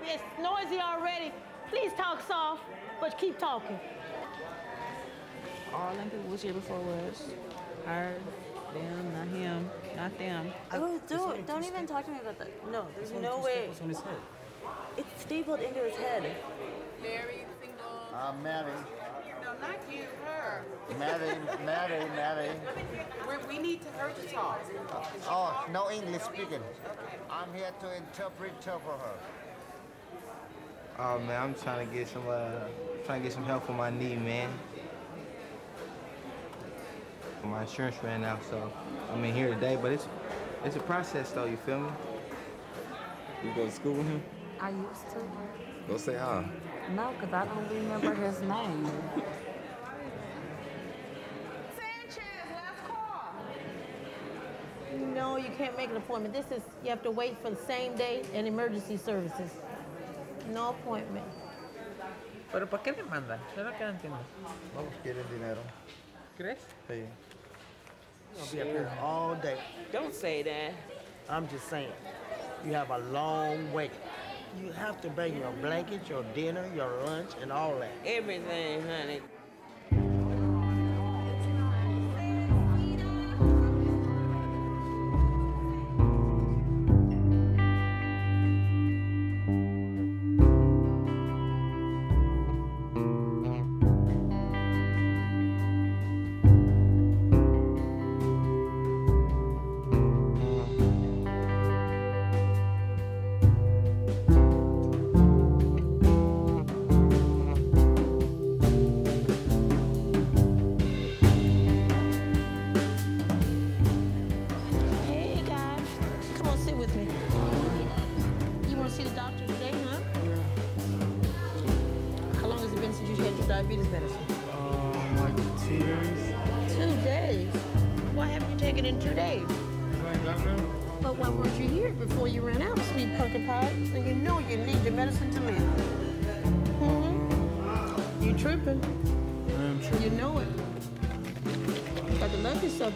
car. It's noisy already. Please talk soft, but keep talking. All them people was here before was her, them, not him, not them. Oh, don't, don't even talk to me about that. No, there's no way. on his head. It's stapled into his head. Married, single. Uh, Mary, No, not you, her. Mary, Mary, Mary. we we need to her to talk. Oh, no English speaking. I'm here to interpret for her. Oh man, I'm trying to get some uh, trying to get some help for my knee, man. My insurance ran out, so I'm in here today. But it's it's a process, though. You feel me? You go to school with him? I used to. Go say hi. No, because I don't remember his name. Sanchez, last call. No, you can't make an appointment. This is, you have to wait for the same day and emergency services. No appointment. ¿Pero para qué me mandan? Yo no quiero entiendo. Vamos, quieren dinero. ¿Crees? Sí. I'll be up. All day. Don't say that. I'm just saying, you have a long wait. You have to bring your blanket, your dinner, your lunch, and all that. Everything, honey.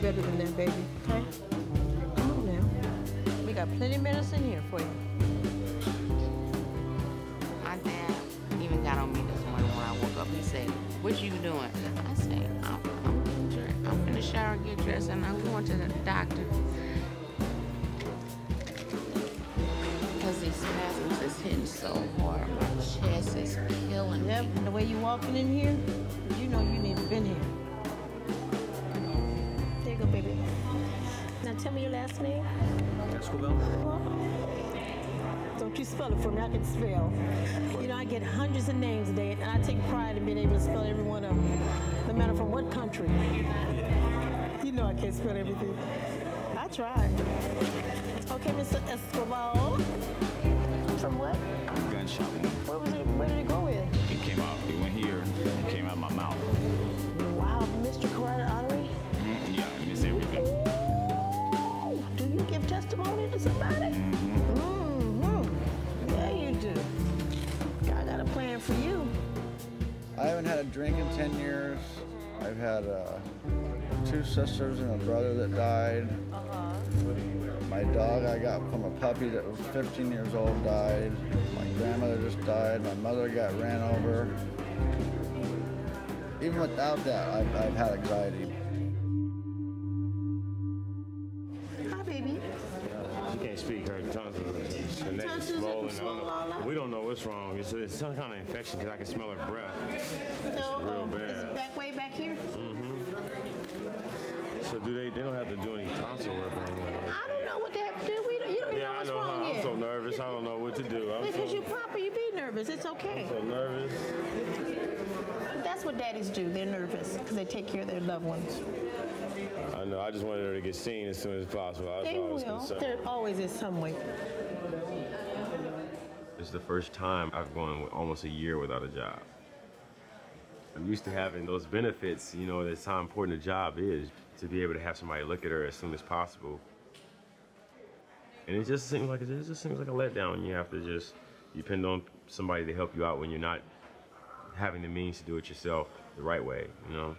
Better than that, baby. Okay? Come on now. We got plenty of medicine here for you. Don't you spell it for me? I can spell. You know, I get hundreds of names a day, and I take pride in being able to spell every one of them, no matter from what country. You know I can't spell everything. I try. Okay, Mr. 10 years. I've had uh, two sisters and a brother that died. My dog I got from a puppy that was 15 years old died. My grandmother just died. My mother got ran over. Even without that, I've, I've had anxiety. What's wrong. It's, it's some kind of infection because I can smell her breath. So, real um, is bad. it back way back here? So do they? They don't have to do any tonsil work or anything. I don't know what they have to do. We don't, you don't even Yeah, know I what's know. wrong How, I'm so nervous. I don't know what to do. I'm because so, you're proper, you be nervous. It's okay. so nervous. That's what daddies do. They're nervous because they take care of their loved ones. I know. I just wanted her to get seen as soon as possible. They I was will. concerned. There always is some way. It's the first time I've gone almost a year without a job. I'm used to having those benefits, you know, that's how important a job is, to be able to have somebody look at her as soon as possible. And it just seems like it just seems like a letdown. You have to just depend on somebody to help you out when you're not having the means to do it yourself the right way, you know.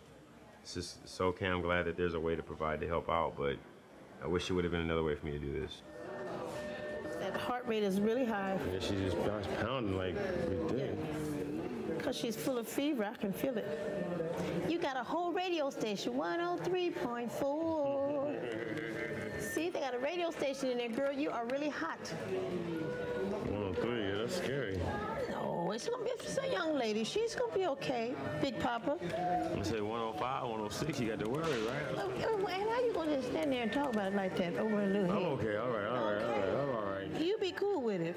It's just it's okay. I'm glad that there's a way to provide to help out, but I wish it would have been another way for me to do this. Heart rate is really high. Yeah, she just pounding like we did. Because she's full of fever, I can feel it. You got a whole radio station, 103.4. See, they got a radio station in there, girl. You are really hot. 103, yeah, that's scary. No, it's gonna be it's a young lady. She's gonna be okay, Big Papa. I say 105, 106, you got to worry, right? And how you gonna just stand there and talk about it like that over in Little I'm okay, all right, all right, all right, I'm all right. You be cool with it.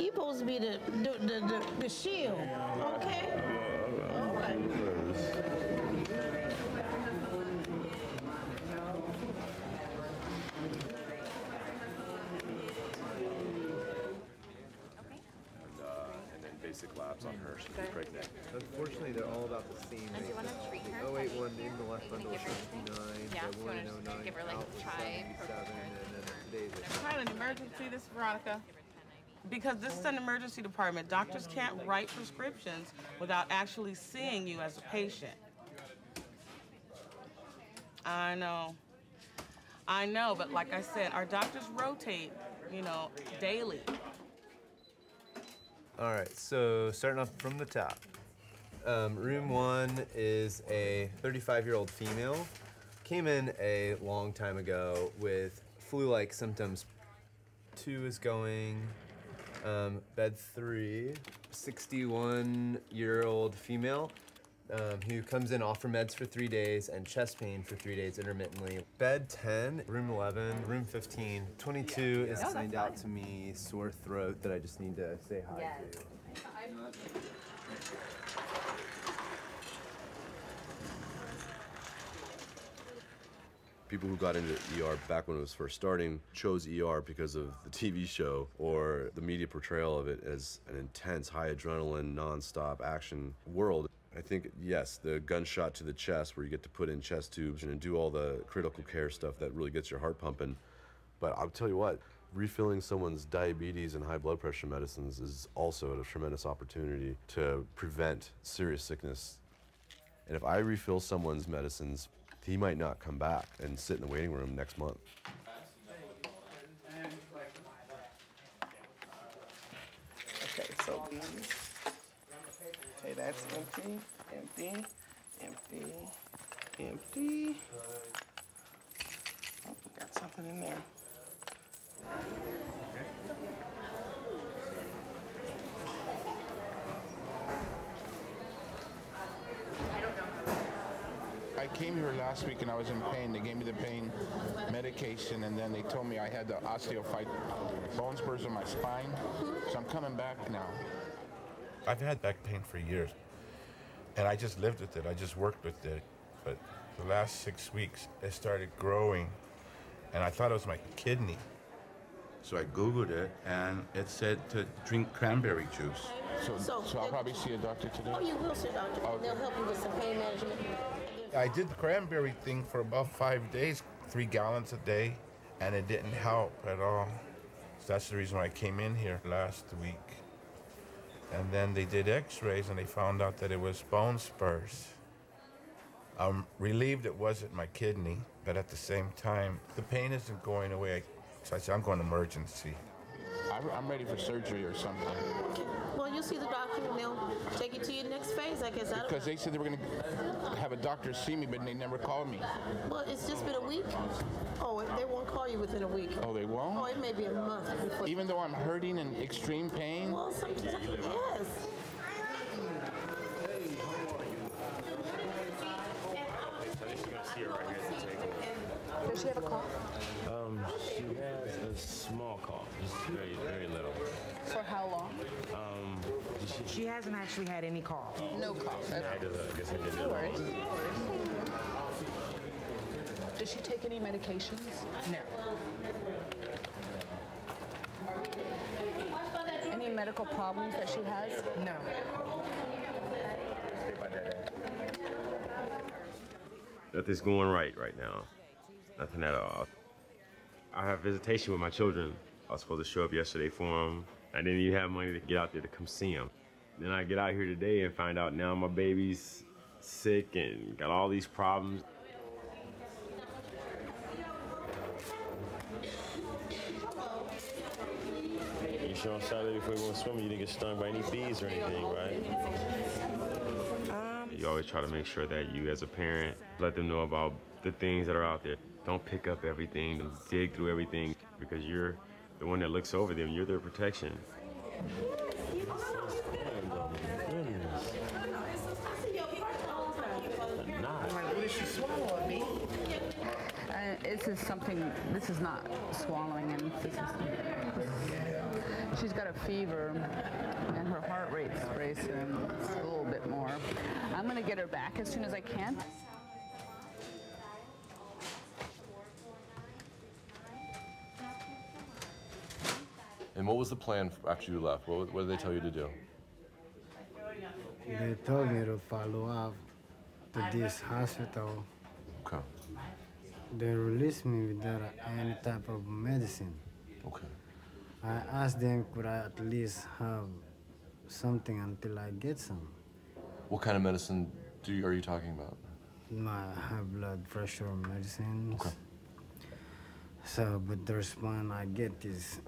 You supposed to be the the, the, the, the shield, okay? All right. And, uh, and then basic labs on her. She's pregnant. Unfortunately, they're all about the same. And do you wanna makeup. treat The her? 081 in the left bundle is give her- 69, Yeah, the you wanna 109 give her, like, out 77, and then today's at Kind of an emergency, this Veronica. Because this is an emergency department, doctors can't write prescriptions without actually seeing you as a patient. I know. I know, but like I said, our doctors rotate, you know, daily. All right, so starting off from the top. Um, room one is a 35 year old female. Came in a long time ago with flu like symptoms. Two is going. Um, bed three, 61 year old female um, who comes in off her meds for three days and chest pain for three days intermittently. Bed 10, room 11, room 15, 22 is signed out to me sore throat that I just need to say hi to. People who got into ER back when it was first starting chose ER because of the TV show or the media portrayal of it as an intense, high adrenaline, nonstop action world. I think, yes, the gunshot to the chest where you get to put in chest tubes and do all the critical care stuff that really gets your heart pumping. But I'll tell you what, refilling someone's diabetes and high blood pressure medicines is also a tremendous opportunity to prevent serious sickness. And if I refill someone's medicines, he might not come back and sit in the waiting room next month. Okay, so. Okay, that's empty, empty, empty, empty. Oh, got something in there. Came here last week and I was in pain. They gave me the pain medication and then they told me I had the osteophyte bone spurs in my spine. So I'm coming back now. I've had back pain for years, and I just lived with it. I just worked with it. But the last six weeks, it started growing, and I thought it was my kidney. So I Googled it, and it said to drink cranberry juice. So, So- so I'll probably see a doctor today. Oh, you will see a doctor. Okay. They'll help you with some pain management. I did the cranberry thing for about five days, three gallons a day, and it didn't help at all. So that's the reason why I came in here last week. And then they did x-rays and they found out that it was bone spurs. I'm relieved it wasn't my kidney, but at the same time, the pain isn't going away. So I said, I'm going to emergency. I- I'm ready for surgery or something. Well, you'll see the doctor and they'll take you to your next phase, I guess. I don't Because know. they said they were going to have a doctor see me, but they never called me. Well, it's just been a week. Oh, they won't call you within a week. Oh, they won't? Oh, it may be a month before. Even though I'm hurting in extreme pain? Well, sometimes, yes. Does she have a cough? Um, she, She hasn't actually had any cough. No cough. I did, uh, I guess I did No worries. Does she take any medications? No. Any medical problems that she has? No. Nothing's going right right now. Nothing at all. I have visitation with my children. I was supposed to show up yesterday for them. I didn't even have money to get out there to come see him. Then I get out here today and find out now my baby's sick and got all these problems. you on Saturday before you went swimming, you didn't get stung by any bees or anything, right? Um, you always try to make sure that you, as a parent, let them know about the things that are out there. Don't pick up everything, don't dig through everything, because you're the one that looks over them. You're their protection. This is something, this is not swallowing and this is, she's got a fever and her heart rate's racing a little bit more. I'm gonna get her back as soon as I can. And what was the plan after you left? What, what did they tell you to do? They told me to follow up to this hospital. Okay. They released me without any type of medicine. Okay. I asked them could I at least have something until I get some. What kind of medicine do you, are you talking about? My high blood pressure medicines. Okay. So, but the response I get is,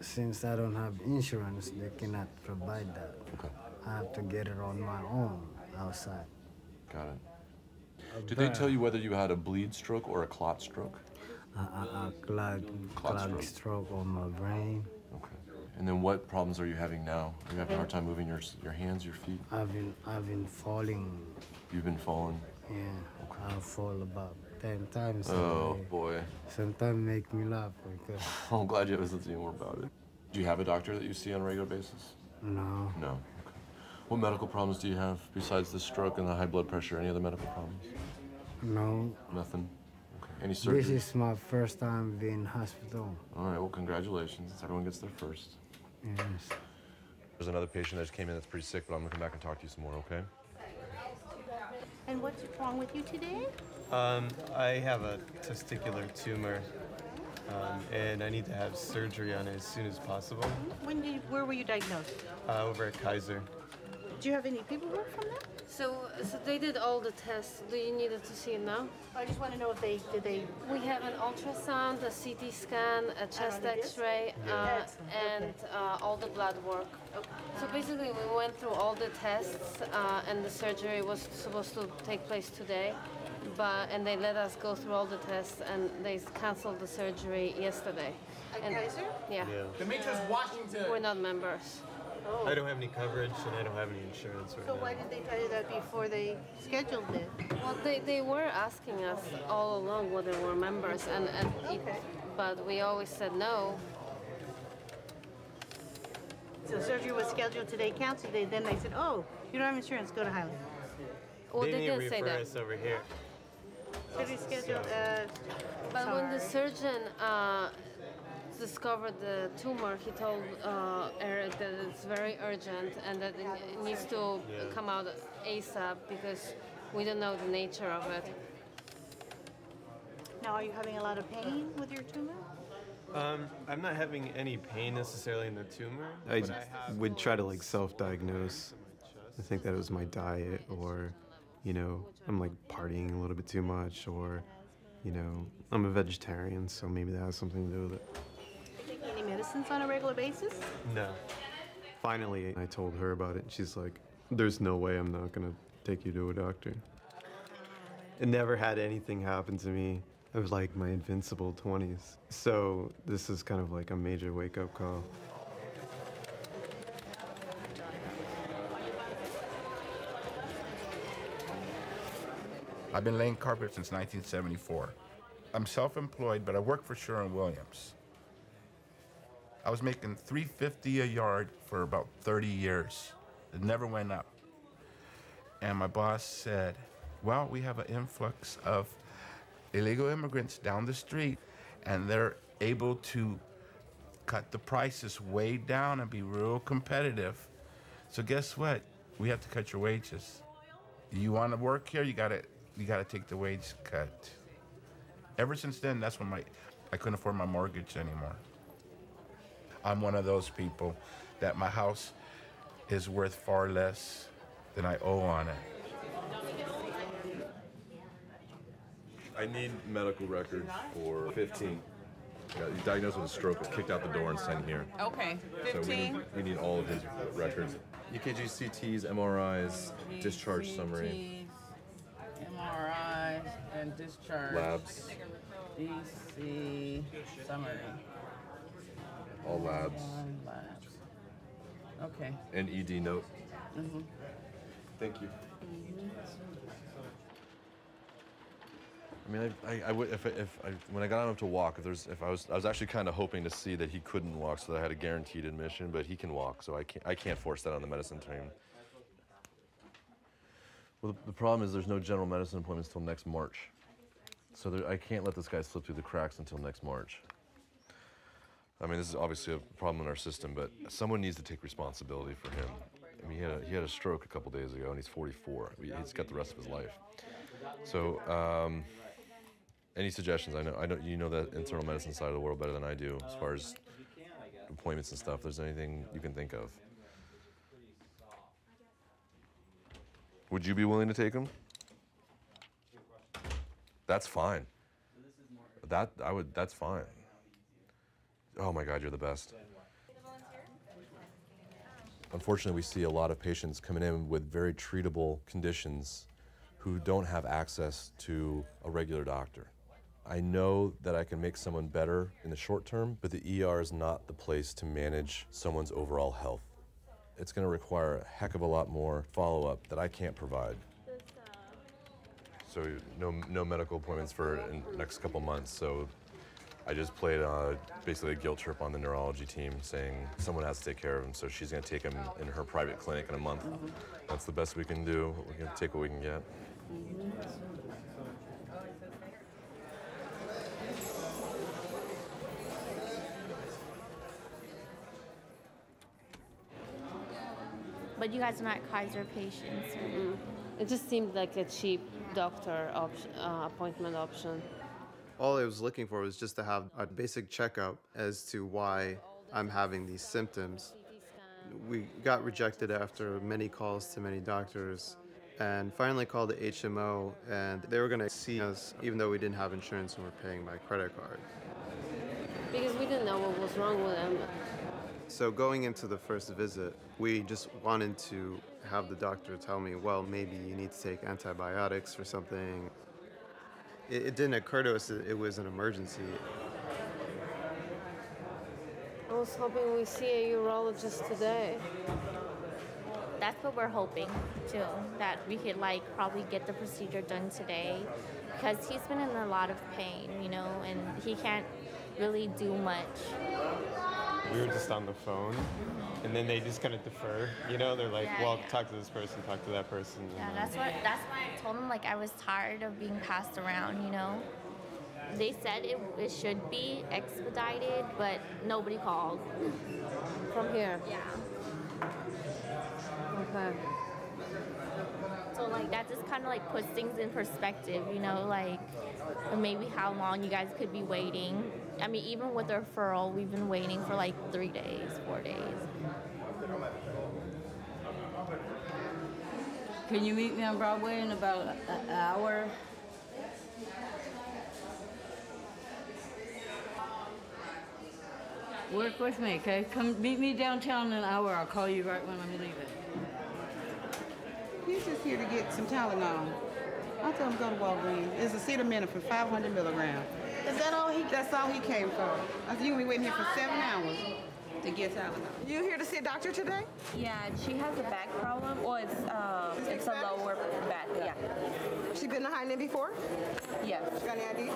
since I don't have insurance, they cannot provide that. Okay. I have to get it on my own outside. Got it. Did they tell you whether you had a bleed stroke or a clot stroke? A, a, a Clot clog stroke. stroke on my brain. Okay. And then what problems are you having now? Are you having a hard time moving your your hands, your feet? I've been I've been falling. You've been falling. Yeah, Okay. I fall about ten times. Oh day. boy. Sometimes make me laugh because uh, I'm glad you have us to more about it. Do you have a doctor that you see on a regular basis? no, No. Okay. What medical problems do you have besides the stroke and the high blood pressure? Any other medical problems? no. Nothing. Okay. Any surgery? This is my first time being hospital. All right. Well, congratulations. Everyone gets their first. Yes. There's another patient that just came in that's pretty sick, but I'm gonna come back and talk to you some more. Okay? And what's wrong with you today? Um, I have a testicular tumor, um, and I need to have surgery on it as soon as possible. When did, where were you diagnosed? Uh, over at Kaiser. Do you have any paperwork from that? So, so they did all the tests. Do you need to see it now? I just want to know if they did they. We have an ultrasound, a CT scan, a chest? X-ray, Yeah. uh, and uh, all the blood work. So basically, we went through all the tests, uh, and the surgery was supposed to take place today, but and they let us go through all the tests, and they canceled the surgery yesterday. At and, Kaiser? Yeah. Yeah. Demetrius Washington. We're not members. Oh. I don't have any coverage, and I don't have any insurance right So now. why did they tell you that before they scheduled it? Well, they, they were asking us all along whether we're members, and, and it, but we always said no. So surgery was scheduled today, canceled. They then they said, oh, you don't have insurance, go to Highland. Well, they they didn't didn't say that. us over here. Surgery scheduled. Uh, But when the surgeon uh, discovered the tumor, he told uh, Eric that it's very urgent and that it needs to Yeah. come out ASAP because we don't know the nature of it. Now, are you having a lot of pain with your tumor? Um, I'm not having any pain necessarily in the tumor. I but have would try to like self-diagnose. I think that it was my diet, or you know, I'm like partying a little bit too much, or you know, I'm a vegetarian, so maybe that has something to do with it. You taking any medicines on a regular basis? No. Finally, I told her about it. and She's like, "There's no way I'm not gonna take you to a doctor." It never had anything happen to me. It was like my invincible 20s. So this is kind of like a major wake-up call. I've been laying carpet since 1974. I'm self-employed, but I work for Sherwin Williams. I was making 350 a yard for about 30 years. It never went up. And my boss said, "Well, we have an influx of illegal immigrants down the street, and they're able to cut the prices way down and be real competitive. So guess what? We have to cut your wages. You want to work here? You gotta you gotta take the wage cut. Ever since then, that's when my I couldn't afford my mortgage anymore. I'm one of those people that my house is worth far less than I owe on it. I need medical records for 15. Yeah, he's diagnosed with a stroke, was kicked out the door and sent here. Okay, So we 15. need, we need all of his records. EKG, CTs, MRIs, discharge summary, MRI and discharge. labs, DC summary. all labs, MRI labs. Okay. and ED note. Mhm. Thank you. I mean, I, I, I would if, if I, when I got him up to walk, if there's, if I was, I was actually kind of hoping to see that he couldn't walk, so that I had a guaranteed admission. But he can walk, so I can't, I can't force that on the medicine team. Well, the, the problem is there's no general medicine appointments till next March, so there, I can't let this guy slip through the cracks until next March. I mean, this is obviously a problem in our system, but someone needs to take responsibility for him. I mean, he had a, he had a stroke a couple days ago, and he's 44. He's got the rest of his life. So, um, any suggestions? I know, I know you know that internal medicine side of the world better than I do, as far as appointments and stuff. If there's anything you can think of, would you be willing to take him? That's fine. That I would. That's fine. Oh my God, you're the best. Unfortunately, we see a lot of patients coming in with very treatable conditions who don't have access to a regular doctor. I know that I can make someone better in the short term, but the ER is not the place to manage someone's overall health. It's going to require a heck of a lot more follow up that I can't provide. So, no, no medical appointments for next couple months. So, I just played uh, basically a guilt trip on the neurology team saying someone has to take care of him, so she's going to take him in her private clinic in a month. That's the best we can do. We're going to take what we can get. But you guys are not Kaiser patients. Mm-mm. It just seemed like a cheap doctor option, uh, appointment option. All I was looking for was just to have a basic checkup as to why I'm having these symptoms. We got rejected after many calls to many doctors and finally called the HMO and they were going to see us even though we didn't have insurance and we're paying by credit card. Because we didn't know what was wrong with him. So going into the first visit, we just wanted to have the doctor tell me, well, maybe you need to take antibiotics or something. It, it didn't occur to us that it was an emergency. I was hoping we see a urologist today. That's what we're hoping too, that we could like probably get the procedure done today because he's been in a lot of pain, you know, and he can't really do much. We were just on the phone, and then they just kind of defer. You know, they're like, Yeah, "Well, yeah. talk to this person, talk to that person." Yeah, then- that's what that's why I told them like I was tired of being passed around, you know. They said it, it should be expedited, but nobody called. From here? Yeah. Okay. So like that just kind of like puts things in perspective, you know, like maybe how long you guys could be waiting. I mean, even with the referral, we've been waiting for like three days, four days. Can you meet me on Broadway in about an hour? Work with me, okay? Come meet me downtown in an hour. I'll call you right when I'm leaving. He's just here to get some Tylenol. I told him go to Walgreens. It's acetaminophen, 500 milligrams. Is that all he? That's all he came for. I said, you gonna be waiting here for seven hours to get Tylenol. You here to see a doctor today? Yeah, she has a back problem. Well, it's uh, it's a lower back. Yeah. She been to Highland before? Yes. She got any ID?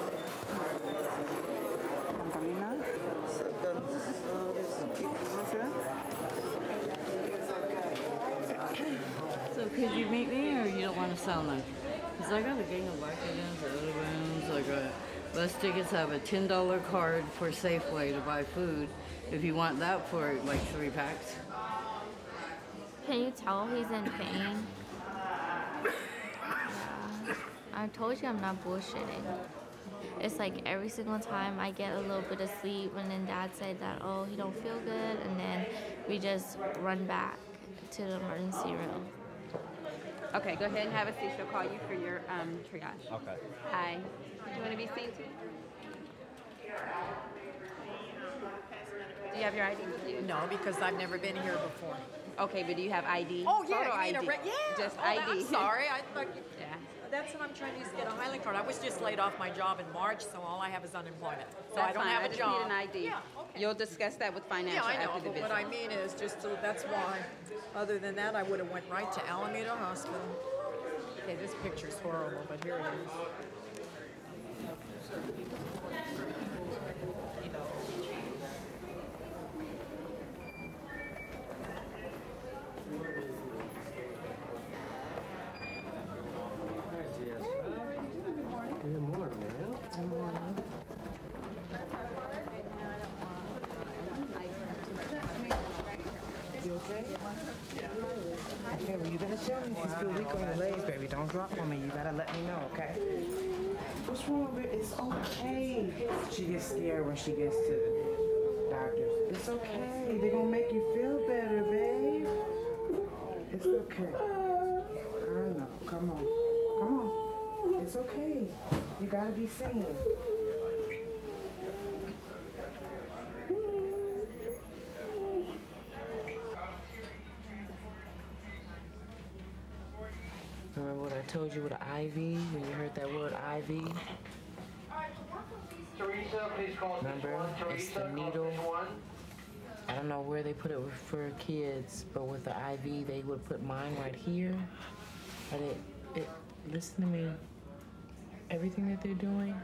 So could you meet me or you don't want to sound like? Because I got a gang of Vicodins, Elevens, I got bus tickets, have a $10 card for Safeway to buy food. If you want that for like three packs. Can you tell he's in pain? I told you I'm not bullshitting. It's like every single time I get a little bit of sleep, and then Dad said that, oh, he don't feel good, and then we just run back to the emergency room. Okay, go ahead and have a seat. She'll call you for your um, triage. Okay. Hi. Do you want to be seen too? you have your ID? No, because I've never been here before. Okay, but do you have ID? Oh yeah, Photo you mean ID. a re- yeah. Just oh, ID. I'm sorry. I thought you, Yeah. That's what I'm trying to use to get a Highland card. I was just laid off my job in March, so all I have is unemployment. So That's I don't fine. have I a just job. need an ID. Yeah, You'll discuss that with Yeah, financial I know, after the but visit. what I mean is just so that's why. Other than that, I would have went right to Alameda Hospital. Okay, this picture's horrible, but here it is. Tell me if you feel weak on your legs, baby. Don't drop on me. You gotta let me know, okay? What's wrong with it? It's okay. She gets scared when she gets to the doctors. It's okay. They're gonna make you feel better, babe. It's okay. Uh. I know. Come on. Come on. It's okay. You gotta be seen. Remember what I told you with the IV when you heard that word IV? Remember, it's the needle. I don't know where they put it for kids, but with the IV, they would put mine right here. But it, it, listen to me. Everything that they're doing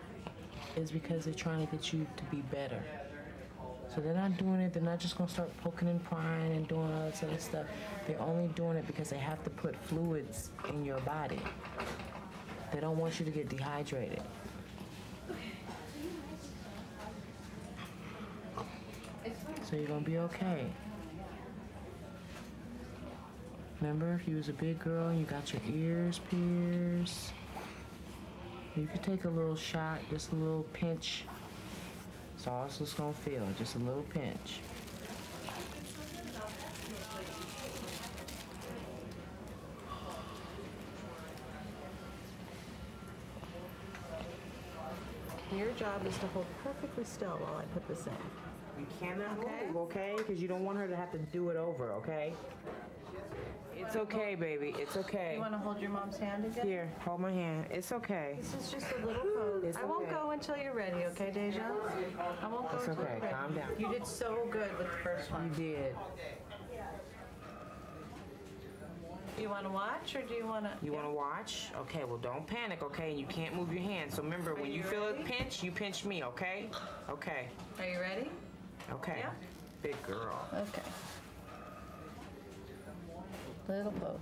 is because they're trying to get you to be better. So they're not doing it, they're not just gonna start poking and prying and doing all this other stuff. They're only doing it because they have to put fluids in your body. They don't want you to get dehydrated. So you're gonna be okay. Remember, if you was a big girl and you got your ears pierced, you could take a little shot, just a little pinch. That's all it's just gonna feel, just a little pinch. Your job is to hold perfectly still while I put this in. You cannot move, okay? Because you don't want her to have to do it over, okay? It's okay, baby. It's okay. You want to hold your mom's hand again? Here, hold my hand. It's okay. This is just a little poke. It's I won't okay. go until you're ready, okay, Deja? I won't go It's until okay. you're ready. Calm down. You did so good with the first one. You did. You want to watch or do you want to? You want to watch? Okay, well, don't panic, okay? And you can't move your hand. So remember, when you, feel a pinch, you pinch me, okay? Okay. Are you ready? Okay. Yeah. Big girl. Okay. Little poke.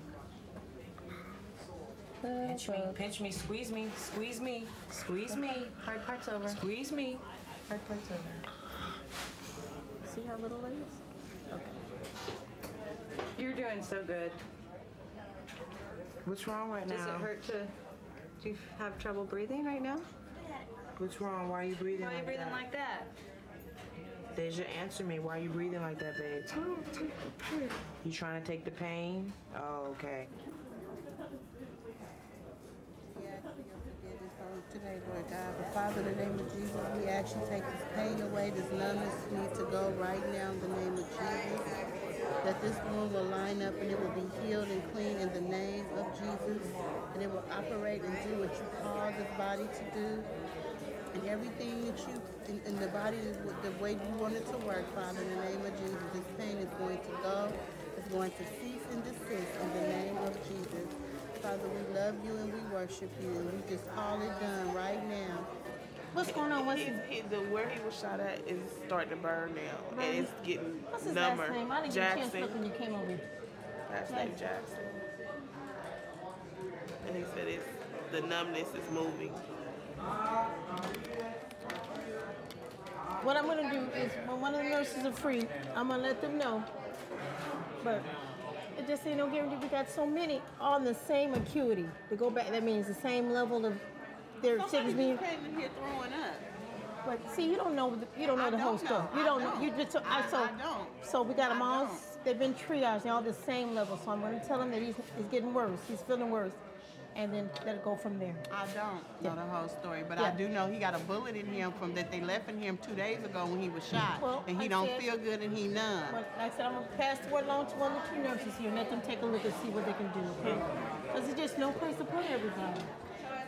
Little Pinch me, pinch me, squeeze me, squeeze me, squeeze me. Hard part's over. Squeeze me. Hard part's over. See how little it is? Okay. You're doing so good. What's wrong right Does now? Does it hurt to? Do you have trouble breathing right now? What's wrong? Why are you breathing Why are you like breathing that? like that? Deja, answer me. Why are you breathing like that, babe? You trying to take the pain? Oh, okay. Today, Lord God, but Father, in the name of Jesus, we ask you to take this pain away, this numbness need to go right now in the name of Jesus. That this wound will line up and it will be healed and clean in the name of Jesus. And it will operate and do what you call this body to do. And everything that you, in, in the body, is the way you want it to work, Father, in the name of Jesus. This pain is going to go. It's going to cease and desist in the name of Jesus. Father, we love you and we worship you. And we just call it done right now. What's going on? What's His, his, the where he was shot at is starting to burn now, Burn? and it's getting What's his number. last name? I didn't get a chance to Jackson. when you came over. Last name Jackson. And he said it's the numbness is moving. What I'm gonna do is, when one of the nurses are free, I'm gonna let them know. But it just ain't no guarantee. We got so many on the same acuity. To go back, that means the same level of their sickness being. here throwing up. But see, you don't know the, you don't know I the whole don't stuff. know. You don't know. don't. You just I, I- so I don't. so we got them all. They've been triaged. They're all the same level. So I'm gonna tell him that he's, he's getting worse. He's feeling worse. And then let it go from there. I don't know the whole story, but Yeah. I do know he got a bullet in him from that they left in him two days ago when he was shot, Well, and he I don't said- feel good and he numb. Well, like I said, I'm gonna pass the word along to one of the two nurses here and let them take a look and see what they can do, okay? Because there's just no place to put everybody.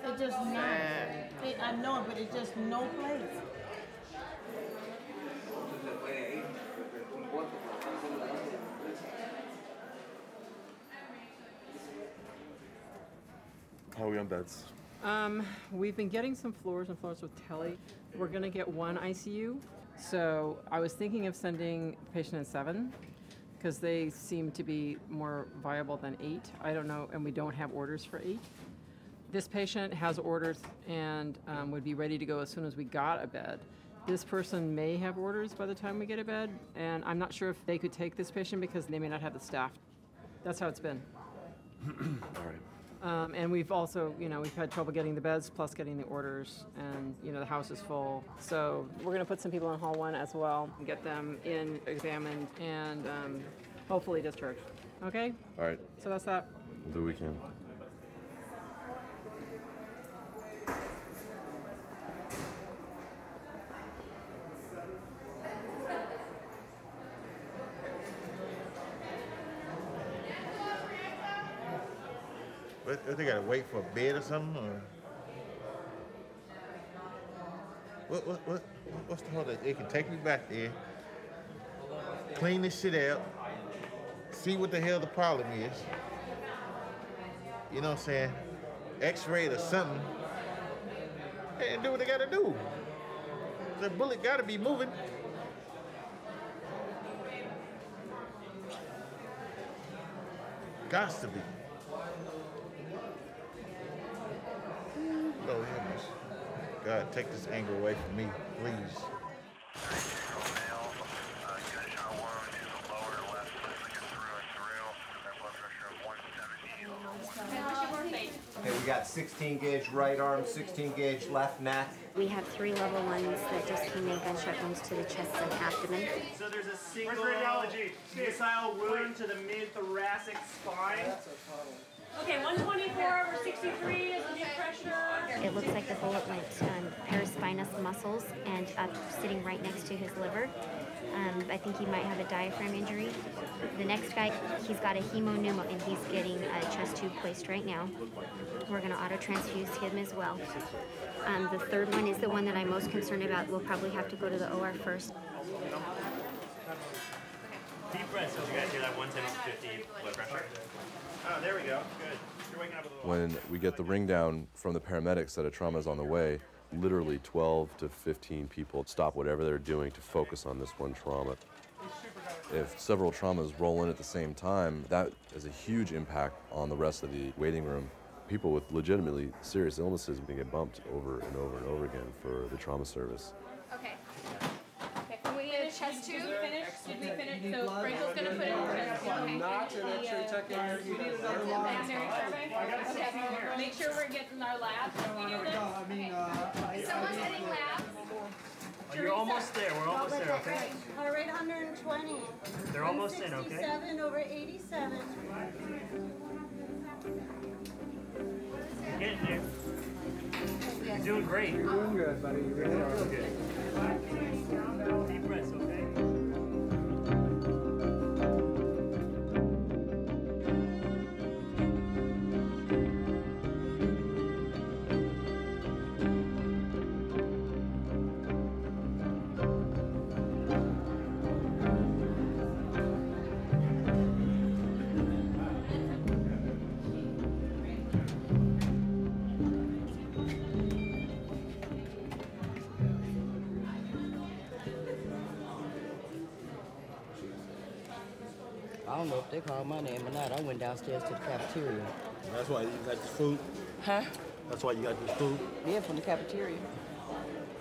It's just not. It- I know it, but it's just no place. How are we on beds? Um, we've been getting some floors and floors with tele. We're gonna get one ICU. So I was thinking of sending patient in seven because they seem to be more viable than eight. I don't know, and we don't have orders for eight. This patient has orders and um, would be ready to go as soon as we got a bed. This person may have orders by the time we get a bed, and I'm not sure if they could take this patient because they may not have the staff. That's how it's been. All right. Um, and we've also, you know, we've had trouble getting the beds plus getting the orders, and you know the house is full. So we're going to put some people in hall one as well, and get them in, examined, and um, hopefully discharged. Okay. All right. So that's that. We'll do what we can. What, they gotta wait for a bed or something, or what? What? What? What's the whole? They can take me back there, clean this shit out, see what the hell the problem is. You know what I'm saying? X-ray or something, and do what they gotta do. The bullet gotta be moving. Gots to be. Lord have mercy. God, take this anger away from me, please. Okay, we got 16 gauge right arm, 16 gauge left neck. We have three level ones that just came in gunshot wounds to the chest and abdomen. So there's a single missile wound to the mid-thoracic spine. Okay, 124 over 63 is the pressure. It looks like the bullet went um, paraspinous muscles and up, sitting right next to his liver. Um, I think he might have a diaphragm injury. The next guy, he's got a hemopneumo and he's getting a chest tube placed right now. We're going to auto transfuse him as well. Um, the third one is the one that I'm most concerned about. We'll probably have to go to the OR first. Deep breath. So you guys hear that 110 over 50 blood pressure? Oh, there we go. Good. When we get the ring down from the paramedics that a trauma is on the way, literally 12 to 15 people stop whatever they're doing to focus on this one trauma. If several traumas roll in at the same time, that is a huge impact on the rest of the waiting room. People with legitimately serious illnesses can get bumped over and over and over again for the trauma service. Okay. Can we finish chest tube? Finish? Did we finish? So Frankel's gonna put it in chest tube. Okay. Not an X-ray tech in here. Need another That's line. a primary survey? Okay. Make sure we're getting our labs. We do this. I mean, uh, Someone's getting labs. Oh, you're almost there. We're almost there, okay? Heart rate 120. They're almost in, okay? 67 over 87. Getting there. You're doing great. You're doing good, buddy. You really are. Good. Deep breaths, okay? Called my name or not. I went downstairs to the cafeteria. That's why you got this food? Huh? That's why you got this food? Yeah, from the cafeteria.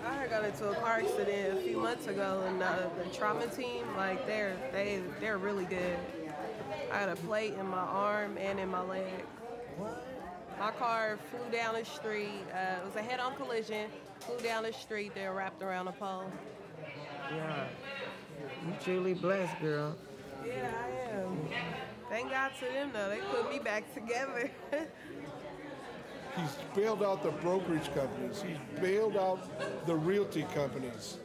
I got into a car accident a few months ago, and uh, the trauma team, like they're they they're really good. I had a plate in my arm and in my leg. My car flew down the street. Uh, it was a head-on collision. Flew down the street, then wrapped around a pole. Yeah. You truly blessed, girl. Yeah, I am. Thank God to them though. They put me back together. He's bailed out the brokerage companies. He's bailed out the realty companies.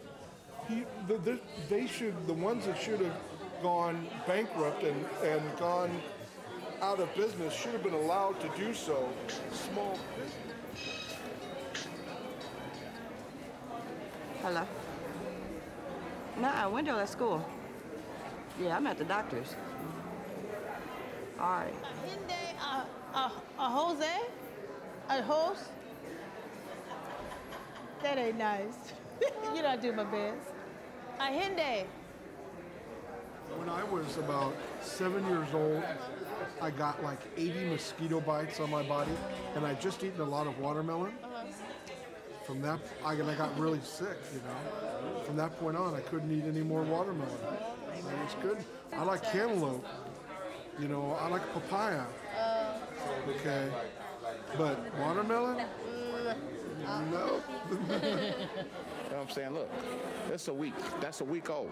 He, the, the, they should, the ones that should have gone bankrupt and, and gone out of business should have been allowed to do so. Small business. Hello. Nah, Wendell at school. Yeah, I'm at the doctor's. All right. Hyundai, uh, uh, a Jose? A host? That ain't nice. you know I do my best. A Hyundai. When I was about seven years old, I got like 80 mosquito bites on my body, and I'd just eaten a lot of watermelon. From that, I I got really sick, you know. From that point on, I couldn't eat any more watermelon. And it's good. I like cantaloupe. You know, I like papaya. Oh. Okay. But watermelon? Mm. No. You know what I'm saying? Look, that's a week. That's a week old.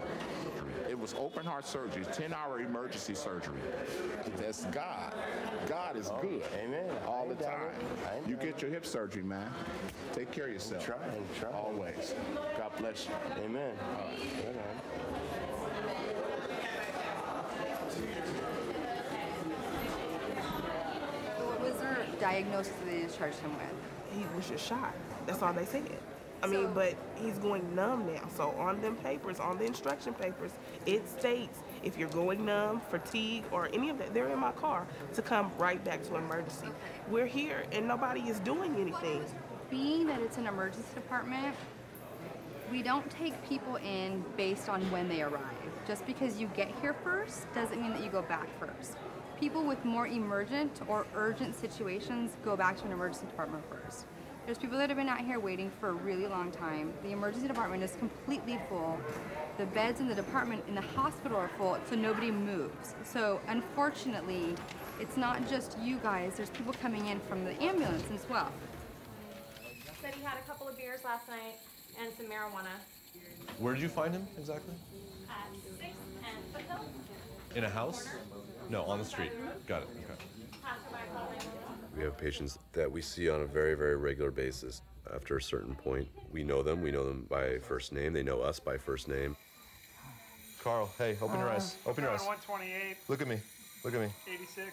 It was open heart surgery, 10 hour emergency surgery. That's God. God is oh, good. Amen. All the time. You get your hip surgery, man. Take care of yourself. trying, trying. Always. God bless you. Amen. What was their diagnosis that they discharged him with? He was just shot. That's all they said. I mean, but he's going numb now. So on them papers, on the instruction papers, it states if you're going numb, fatigue, or any of that, they're in my car to come right back to emergency. We're here and nobody is doing anything. Being that it's an emergency department, we don't take people in based on when they arrive. Just because you get here first doesn't mean that you go back first. People with more emergent or urgent situations go back to an emergency department first. There's people that have been out here waiting for a really long time. The emergency department is completely full. The beds in the department in the hospital are full, so nobody moves. So unfortunately, it's not just you guys. There's people coming in from the ambulance as well. Said he had a couple of beers last night and some marijuana Where did you find him exactly? at Sixth and Foothill. In a house? No, on the street. Got it. Okay. Passerby called him. We have patients that we see on a very, very regular basis. After a certain point, we know them. We know them by first name. They know us by first name. Carl, hey, open your eyes. Uh, open your eyes. 128, Look at me. Look at me. 86.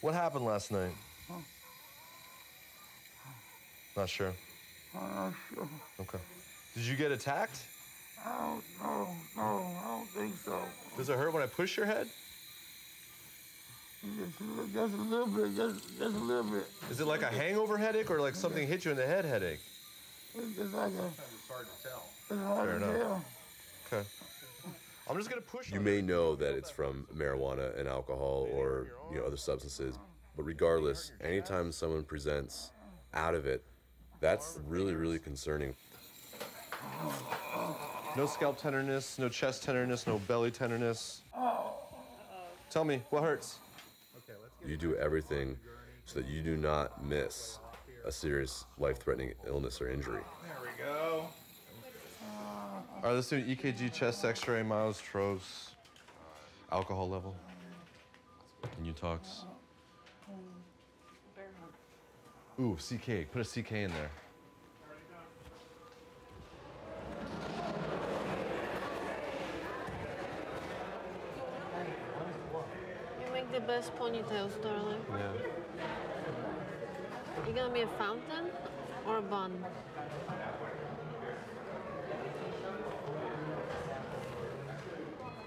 What happened last night? Not sure. I'm not sure. Okay. Did you get attacked? I don't know. No, I don't think so. Does it hurt when I push your head? Just a little, just a little bit, just, just a little bit. Is it like a hangover headache or like something hit you in the head headache? It's just like a. It's hard to tell. It's hard Fair to enough. tell. Okay. I'm just gonna push. You may know that it's from marijuana and alcohol or you know other substances, but regardless, anytime someone presents out of it, that's really really concerning. No scalp tenderness, no chest tenderness, no belly tenderness. Tell me what hurts. You do everything so that you do not miss a serious life-threatening illness or injury. There we go. All right, let's do an EKG, chest X-ray, miles, Strokes, alcohol level, and U-tox. Ooh, CK. Put a CK in there. You make the best ponytails, darling. Yeah. You gonna be a fountain or a bun?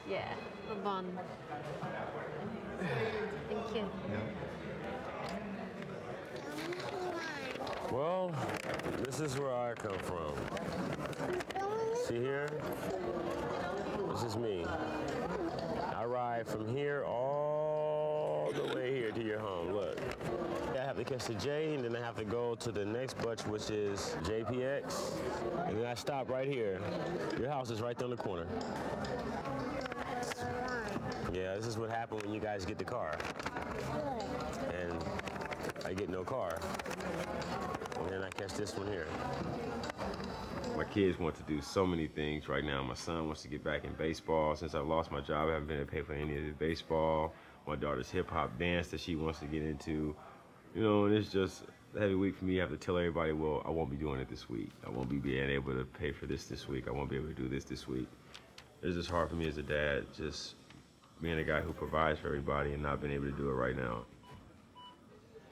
Yeah, a bun. Thank you. Well, this is where I come from. See here? This is me. I ride from here all the way here to your home. Look. I have to catch the J, and then I have to go to the next bus, which is JPX. And then I stop right here. Your house is right there on the corner. Yeah, this is what happened when you guys get the car. I get no car. And then I catch this one here. My kids want to do so many things right now. My son wants to get back in baseball. Since I've lost my job, I haven't been able to pay for any of the baseball. My daughter's hip hop dance that she wants to get into. You know, and it's just a heavy week for me. I have to tell everybody, well, I won't be doing it this week. I won't be being able to pay for this this week. I won't be able to do this this week. It's just hard for me as a dad, just being a guy who provides for everybody and not being able to do it right now.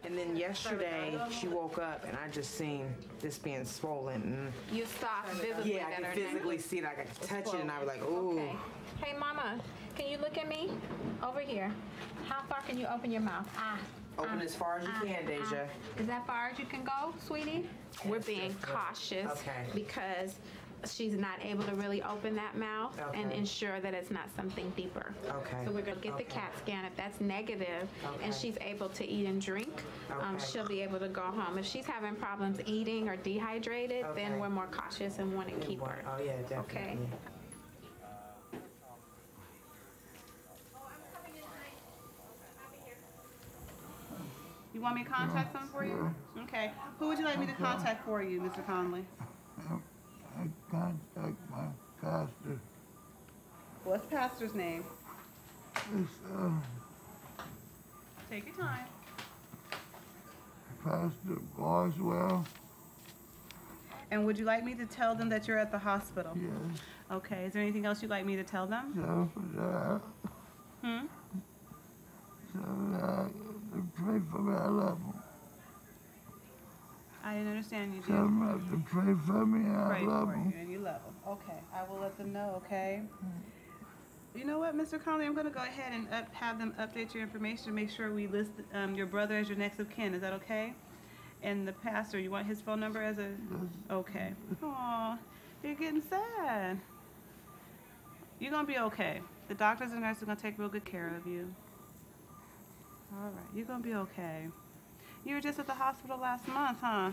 And then yesterday, she woke up and I just seen this being swollen. And You saw visibly yeah, I that could physically see it. I could was touch it and I was like, ooh. Okay. Hey, Mama, can you look at me? Over here. How far can you open your mouth? Ah. Open ah, as far as you ah, can, Deja. ah. Is that far as you can go, sweetie? We're being cautious Okay. because she's not able to really open that mouth and ensure that it's not something deeper. Okay. So we're gonna get the CAT scan. If that's negative and Okay. she's able to eat and drink, um, she'll be able to go home. If she's having problems eating or dehydrated, then we're more cautious and want to keep her. Oh, yeah, definitely. Okay. You want me to contact someone for you? Okay. Who would you like me to contact for you, Mr. Conley? I contact my pastor. What's pastor's name? It's uh, Take your time. Pastor Boswell. And would you like me to tell them that you're at the hospital? Yes. Okay. Is there anything else you'd like me to tell them? So for that, Hmm? so that they pray for me. I love them. I didn't understand you, Tell them not to pray for me. I Pray love for them. you, and you love them. Okay. I will let them know. Okay. You know what, Mr. Conley? I'm going to go ahead and up, have them update your information to make sure we list um, your brother as your next of kin. Is that okay? And the pastor, you want his phone number as a? Okay. Aw, you're getting sad. You're gonna be okay. The doctors and nurses are gonna take real good care of you. All right, you're gonna be okay. You were just at the hospital last month, huh?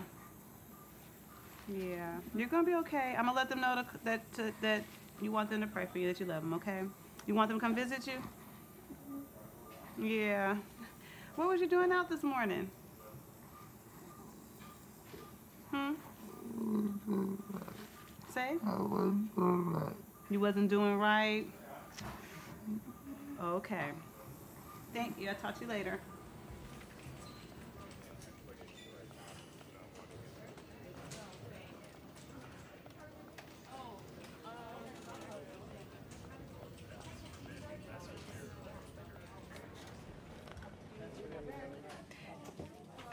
Yeah, you're gonna be okay. I'm gonna let them know to, that to, that you want them to pray for you, that you love them. Okay? You want them to come visit you? Yeah. What was you doing out this morning? Hmm. Say? I wasn't doing right. You wasn't doing right? Okay. Thank you. I'll talk to you later.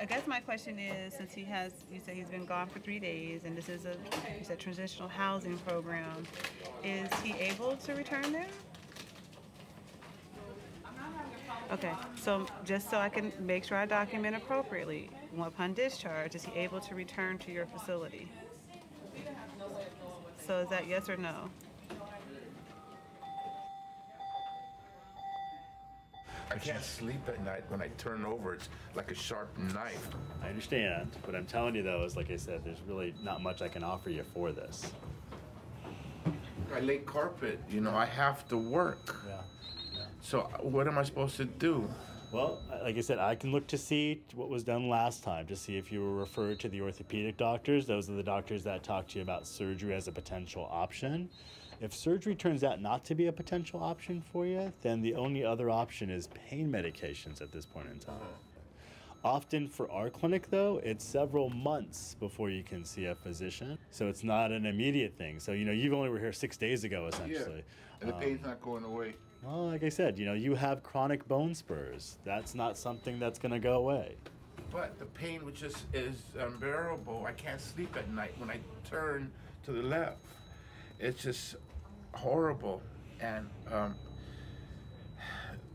I guess my question is, since he has, you said he's been gone for three days, and this is a, you said transitional housing program, is he able to return there? Okay, so just so I can make sure I document appropriately, upon discharge, is he able to return to your facility? So is that yes or no? Can't sleep at night when I turn over. It's like a sharp knife. I understand. What I'm telling you though is, like I said, there's really not much I can offer you for this. I lay carpet, you know, I have to work. Yeah. So uh, what am I supposed to do? Well, like I said, I can look to see what was done last time to see if you were referred to the orthopedic doctors. Those are the doctors that talk to you about surgery as a potential option. If surgery turns out not to be a potential option for you, then the only other option is pain medications at this point in time. Often for our clinic, though, it's several months before you can see a physician. So it's not an immediate thing. So, you know, you've only were here six days ago, essentially. And the Um, pain's not going away. well, like I said, you know, you have chronic bone spurs. That's not something that's going to go away. But the pain which just is unbearable. I can't sleep at night when I turn to the left. It's just horrible. And um,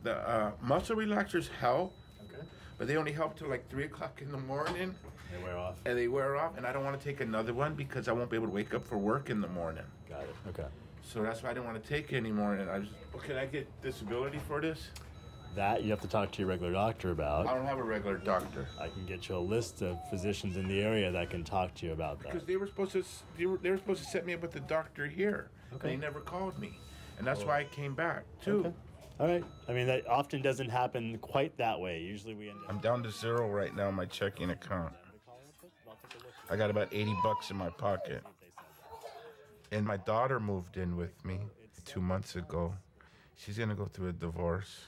the uh, muscle relaxers help, Okay. but they only help till like three o'clock in the morning. They wear off. And they wear off, and I don't want to take another one because I won't be able to wake up for work in the morning. Got it. Okay. So that's why I didn't want to take any more. And I just, well, can I get disability for this? That you have to talk to your regular doctor about. I don't have a regular doctor. I can get you a list of physicians in the area that can talk to you about that. Because they were supposed to, they were, they were supposed to set me up with the doctor here. Okay. They never called me, and that's Oh. why I came back too. Okay. All right. I mean, that often doesn't happen quite that way. Usually we end up. I'm down to zero right now in my checking account. I got about 80 bucks in my pocket. And my daughter moved in with me two months ago. She's gonna go through a divorce.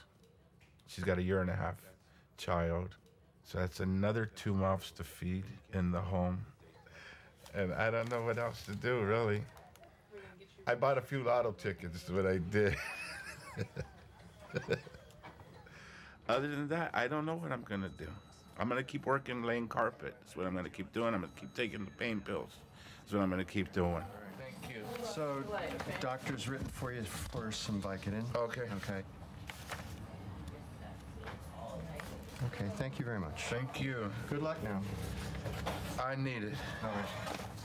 She's got a year and a half child. So that's another two mouths to feed in the home. And I don't know what else to do, really. I bought a few lotto tickets, is what I did. Other than that, I don't know what I'm gonna do. I'm gonna keep working laying carpet. That's what I'm gonna keep doing. I'm gonna keep taking the pain pills. That's what I'm gonna keep doing. Thank you. So, doctor's written for you for some Vicodin. Okay. Okay. Okay, thank you very much. Thank you. Good luck now. I need it. All right.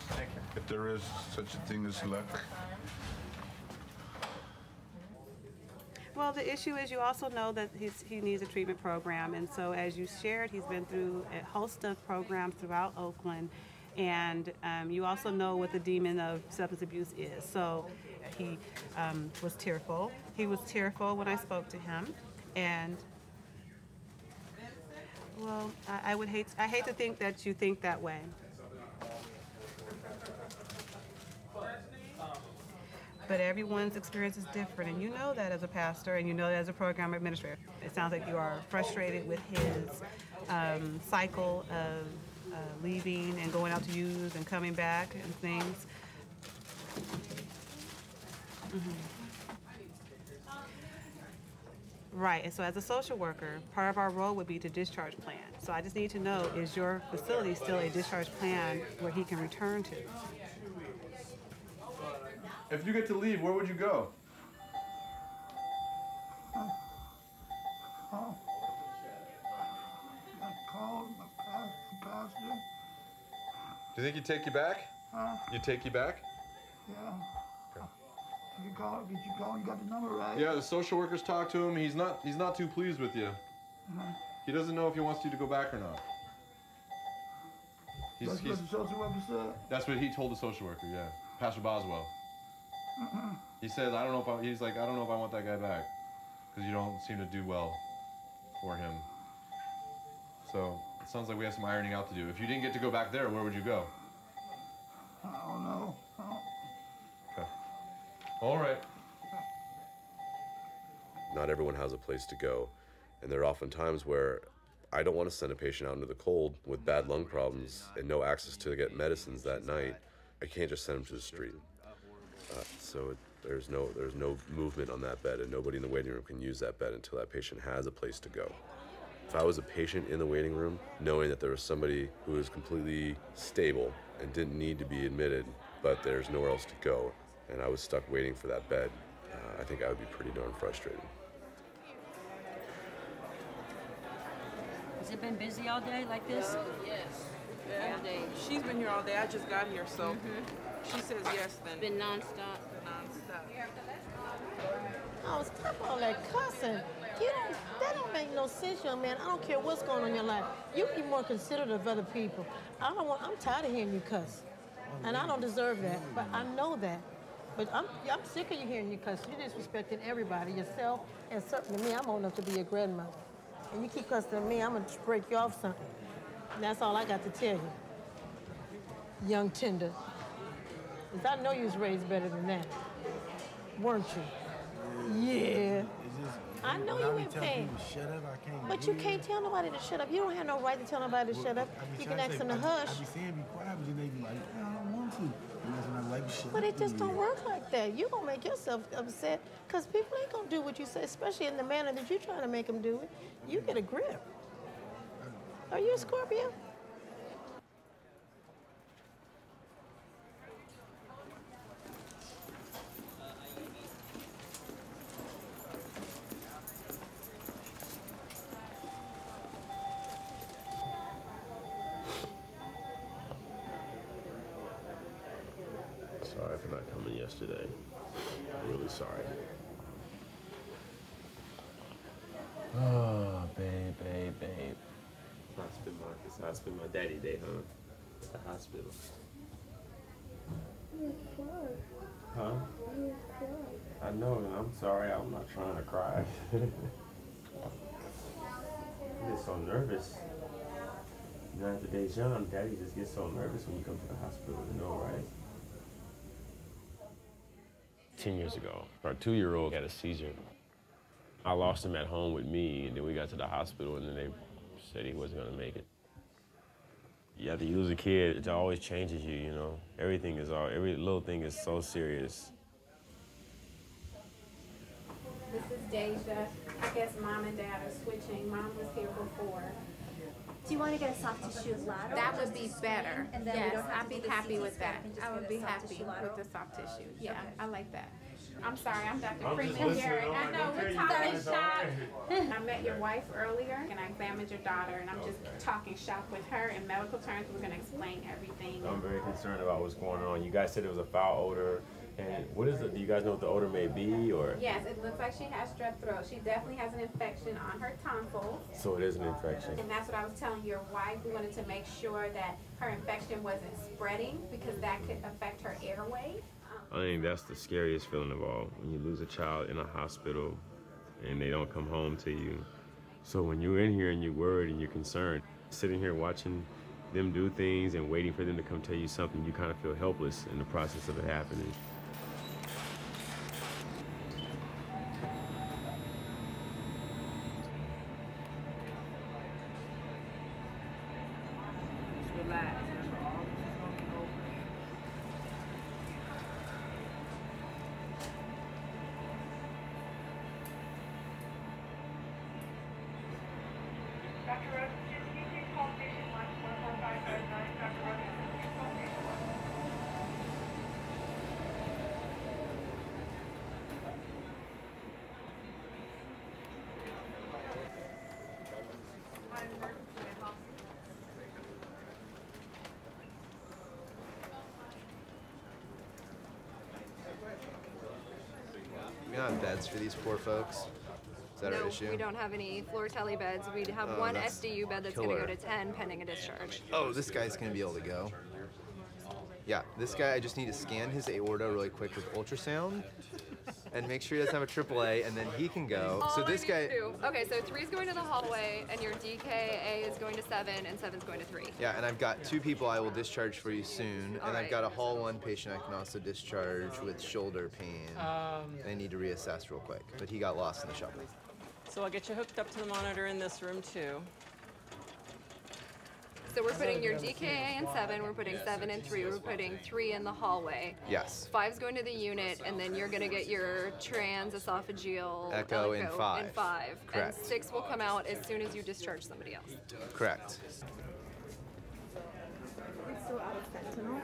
Thank you. If there is such a thing as luck. Well, the issue is you also know that he needs a treatment program. And so, as you shared, he's been through a host of programs throughout Oakland. And um, you also know what the demon of substance abuse is. So, he um, was tearful. He was tearful when I spoke to him. And, well, I, I would hate, I hate to think that you think that way. But everyone's experience is different, and you know that as a pastor, and you know that as a program administrator. It sounds like you are frustrated with his um, cycle of uh, leaving and going out to use and coming back and things. Mhm. Right, and so as a social worker, part of our role would be to discharge plan. So I just need to know, is your facility still a discharge plan where he can return to? If you get to leave, where would you go? Oh. I called my pas- pastor. Do you think he'd take you back? Huh? You take you back? Yeah. Did you call? Did you call and got the number right? Yeah, the social workers talked to him. He's not. He's not too pleased with you. Uh-huh. He doesn't know if he wants you to go back or not. He's, That's he's, what the social worker said. that's what he told the social worker. Yeah, Pastor Boswell. He says, I don't know if I, he's like, I don't know if I want that guy back because you don't seem to do well for him. So it sounds like we have some ironing out to do. If you didn't get to go back there, where would you go? I don't know. Oh. Okay. All right. Not everyone has a place to go, and there are often times where I don't want to send a patient out into the cold with bad lung problems and no access to get medicines that night. I can't just send them to the street. Uh, so it, there's no there's no movement on that bed, and nobody in the waiting room can use that bed until that patient has a place to go. If I was a patient in the waiting room, knowing that there was somebody who was completely stable and didn't need to be admitted, but there's nowhere else to go, and I was stuck waiting for that bed, uh, I think I would be pretty darn frustrated. Has it been busy all day like this? Oh, yes. Yeah. She's been here all day. I just got here, so she says yes. Then been nonstop. Nonstop. Oh, stop all that cussing. You don't, that don't make no sense, young man. I don't care what's going on in your life. You be more considerate of other people. I don't want, I'm tired of hearing you cuss. And I don't deserve that, but I know that. But I'm, I'm sick of you hearing you cuss. You're disrespecting everybody, yourself, and certainly me. I'm old enough to be your grandmother. And you keep cussing at me, I'm gonna break you off something. And that's all I got to tell you. Young tender. 'Cause I know you was raised better than that. Weren't you? Yeah. I know you in pain. Shut up, I can't. But you can't tell nobody to shut up. You don't have no right to tell nobody to shut up. You can ask them to hush. I be saying be quiet, but then they be like, I don't want to. And that's when I'm like, shut But up. it just don't work like that. You're gonna make yourself upset because people ain't gonna do what you say, especially in the manner that you're trying to make them do it. You get a grip. Are you a Scorpio? Daddy day, huh? At the hospital. Huh? I know, and I'm sorry. I'm not trying to cry. I get so nervous. You know, after days young, daddy just gets so nervous when you come to the hospital, you know, right? 10 years ago, our two year old had a seizure. I lost him at home with me, and then we got to the hospital, and then they said he wasn't gonna make it. Yeah, after you lose a kid, it always changes you. You know, everything is all every little thing is so serious. This is Deja. I guess mom and dad are switching. Mom was here before. Do you want to get a soft tissue lateral? That would be better. And then Yes, I'd be happy CT with that. I would be happy tissue with the soft tissue. Yeah, Okay. I like that. I'm sorry, I'm Dr. I'm Freeman. Garrett. I'm I know we're talking shop. I met your wife earlier and I examined your daughter and I'm just talking shop with her in medical terms. We're gonna explain everything. I'm very concerned about what's going on. You guys said it was a foul odor, and what is it? Do you guys know what the odor may be, or Yes, it looks like she has strep throat. She definitely has an infection on her tonsils. so it is an infection? And that's what I was telling your wife. We wanted to make sure that her infection wasn't spreading because that could affect her airway. I think that's the scariest feeling of all when you lose a child in a hospital and they don't come home to you. So when you're in here and you're worried and you're concerned, sitting here watching them do things and waiting for them to come tell you something, you kind of feel helpless in the process of it happening. Relax. We don't have beds for these poor folks. Is that our no, issue? we don't have any floor tele beds. We have Oh, one SDU bed that's going to go to 10 pending a discharge. Oh, this guy's gonna be able to go. Yeah, this guy, I just need to scan his aorta really quick with ultrasound and make sure he doesn't have a AAA, and then he can go. All so I this need guy, to do- Okay, so three's going to the hallway, and your DKA is going to seven, and seven's going to three. yeah, and I've got two people I will discharge for you soon, All and I've got a hall one patient I can also discharge with shoulder pain. Um, I need to reassess real quick, but he got lost in the shuffle. So I'll get you hooked up to the monitor in this room too. So we're putting your DKA in seven, we're putting seven in three, we're putting three in the hallway. Yes. Five's going to the unit, and then you're going to get your transesophageal Echo in five. In five. Correct. And six will come out as soon as you discharge somebody else. Correct. It's still out of fentanyl.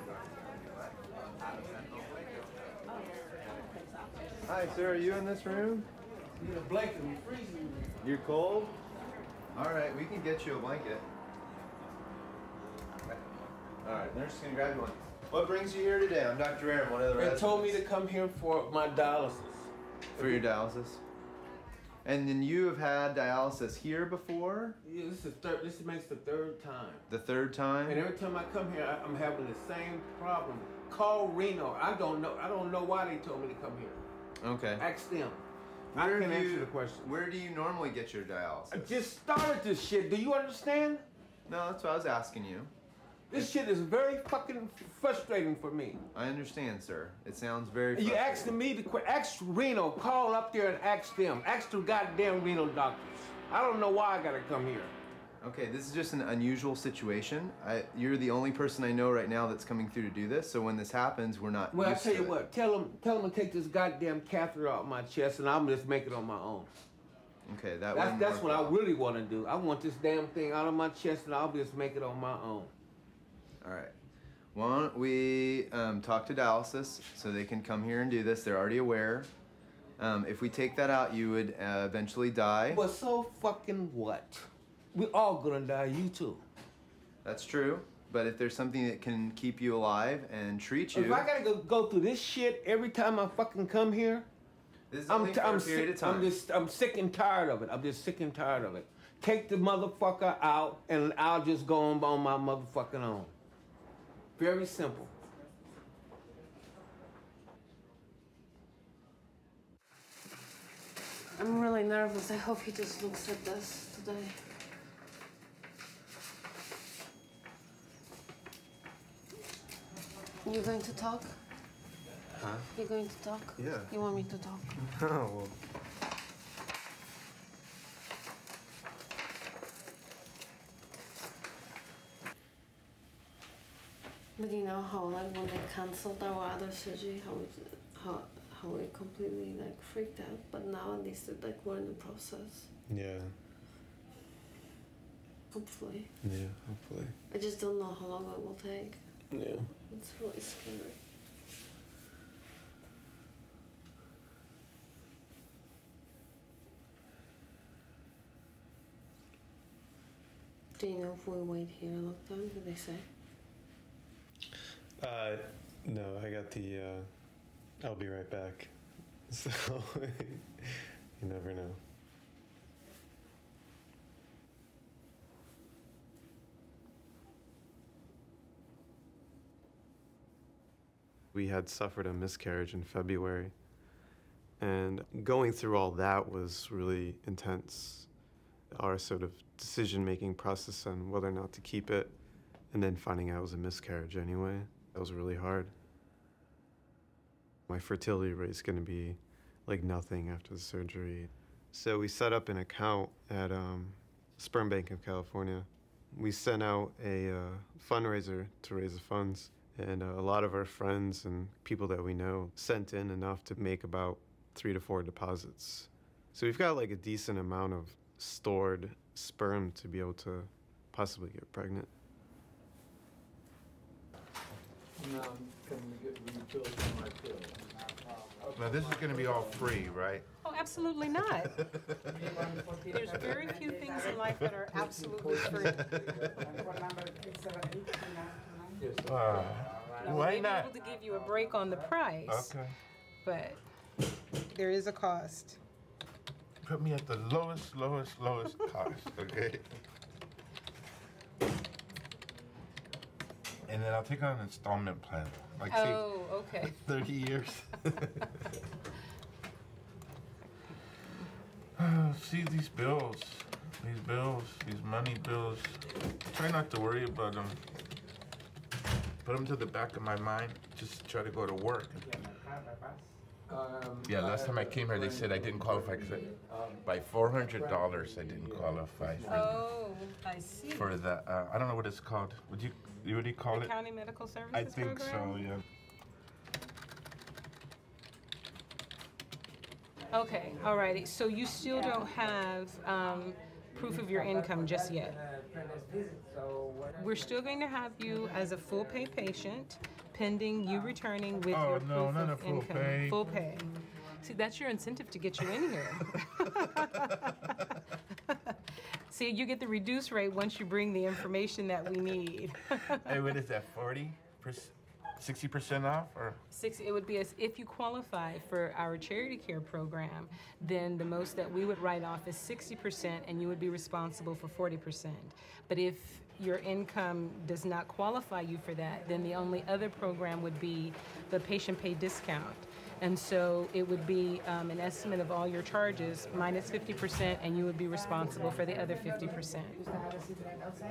Hi, sir. Are you in this room? Need a blanket. I'm freezing. You're cold? All right, we can get you a blanket. All right, nurse is gonna grab you one. What brings you here today? I'm Dr. Aaron, one of the They residents. told me to come here for my dialysis. For your dialysis? And then you have had dialysis here before? Yeah, this is third. This makes the third time. The third time? And every time I come here, I, I'm having the same problem. Call Reno. I don't know. I don't know why they told me to come here. Okay. Ask them. I Where can do answer you- the question. Where do you normally get your dialysis? I just started this shit. Do you understand? No, that's what I was asking you. This shit is very fucking frustrating for me. I understand, sir. It sounds very. You asking me to quit? Ask Reno. Call up there and ask them. Ask the goddamn Reno doctors. I don't know why I gotta come here. Okay, this is just an unusual situation. I, you're the only person I know right now that's coming through to do this. So when this happens, we're not. Well, I tell you it. what. Tell them. Tell them to take this goddamn catheter out of my chest, and I'm just make it on my own. Okay, that. That's that's what I really want to do. I want this damn thing out of my chest, and I'll just make it on my own. All right. Why don't we um, talk to dialysis so they can come here and do this? They're already aware. Um, if we take that out, you would uh, eventually die. But so fucking what? We all gonna die. You too. That's true. But if there's something that can keep you alive and treat you, If I gotta go, go through this shit every time I fucking come here, This is I'm, only a I'm period sick. of time. I'm just I'm sick and tired of it. I'm just sick and tired of it. Take the motherfucker out, and I'll just go on on my motherfucking own. Very simple. I'm really nervous. I hope he just looks at this today. You going to talk? Huh? You going to talk? Yeah. You want me to talk? Oh, But you know how like when they canceled our other surgery, how it, how how we completely like freaked out. But now at least it, like we're in the process. Yeah. Hopefully, Yeah. Hopefully. I just don't know how long it will take. Yeah. It's really scary. Do you know if we wait here a long time? Did they say? Uh, no, I got the. Uh, I'll be right back. So you never know. We had suffered a miscarriage in February, and going through all that was really intense. Our sort of decision making process on whether or not to keep it, and then finding out it was a miscarriage anyway. That was really hard. My fertility rate is going to be like nothing after the surgery. So we set up an account at um, Sperm Bank of California. We sent out a uh, fundraiser to raise the funds, and uh, a lot of our friends and people that we know sent in enough to make about three to four deposits. So we've got like a decent amount of stored sperm to be able to possibly get pregnant. Now, can we get refilled for my pill? Now, this is gonna be all free, right? Oh, absolutely not. There's very few things in life that are absolutely free. Uh, Now, Why we may be not? able to give you a break on the price, Okay. but there is a cost. Put me at the lowest, lowest, lowest cost, okay? And then I'll take on an installment plan, like say Oh, okay. 30 years. Oh, See these bills, these bills, these money bills. Try not to worry about them. Put them to the back of my mind. Just try to go to work. Um, Yeah, last time I came here, they said I didn't qualify because by four hundred dollars I didn't qualify for, Oh, I see. for the. Uh, I don't know what it's called. Would you? You would you call The it? County Medical Services I think Program? so. Yeah. Okay, all righty. So you still don't have um, proof of your income just yet? We're still going to have you as a full pay patient pending you ah. returning with Oh, your no, proof not of a full income. pay. Full pay. See, that's your incentive to get you in here. See, you get the reduced rate once you bring the information that we need. hey, what is that? Forty percent, sixty percent off, or? Six, it would be as if you qualify for our charity care program, then the most that we would write off is sixty percent and you would be responsible for forty percent. But if your income does not qualify you for that, then the only other program would be the patient pay discount. And so it would be um, an estimate of all your charges minus minus fifty percent and you would be responsible for the other fifty percent.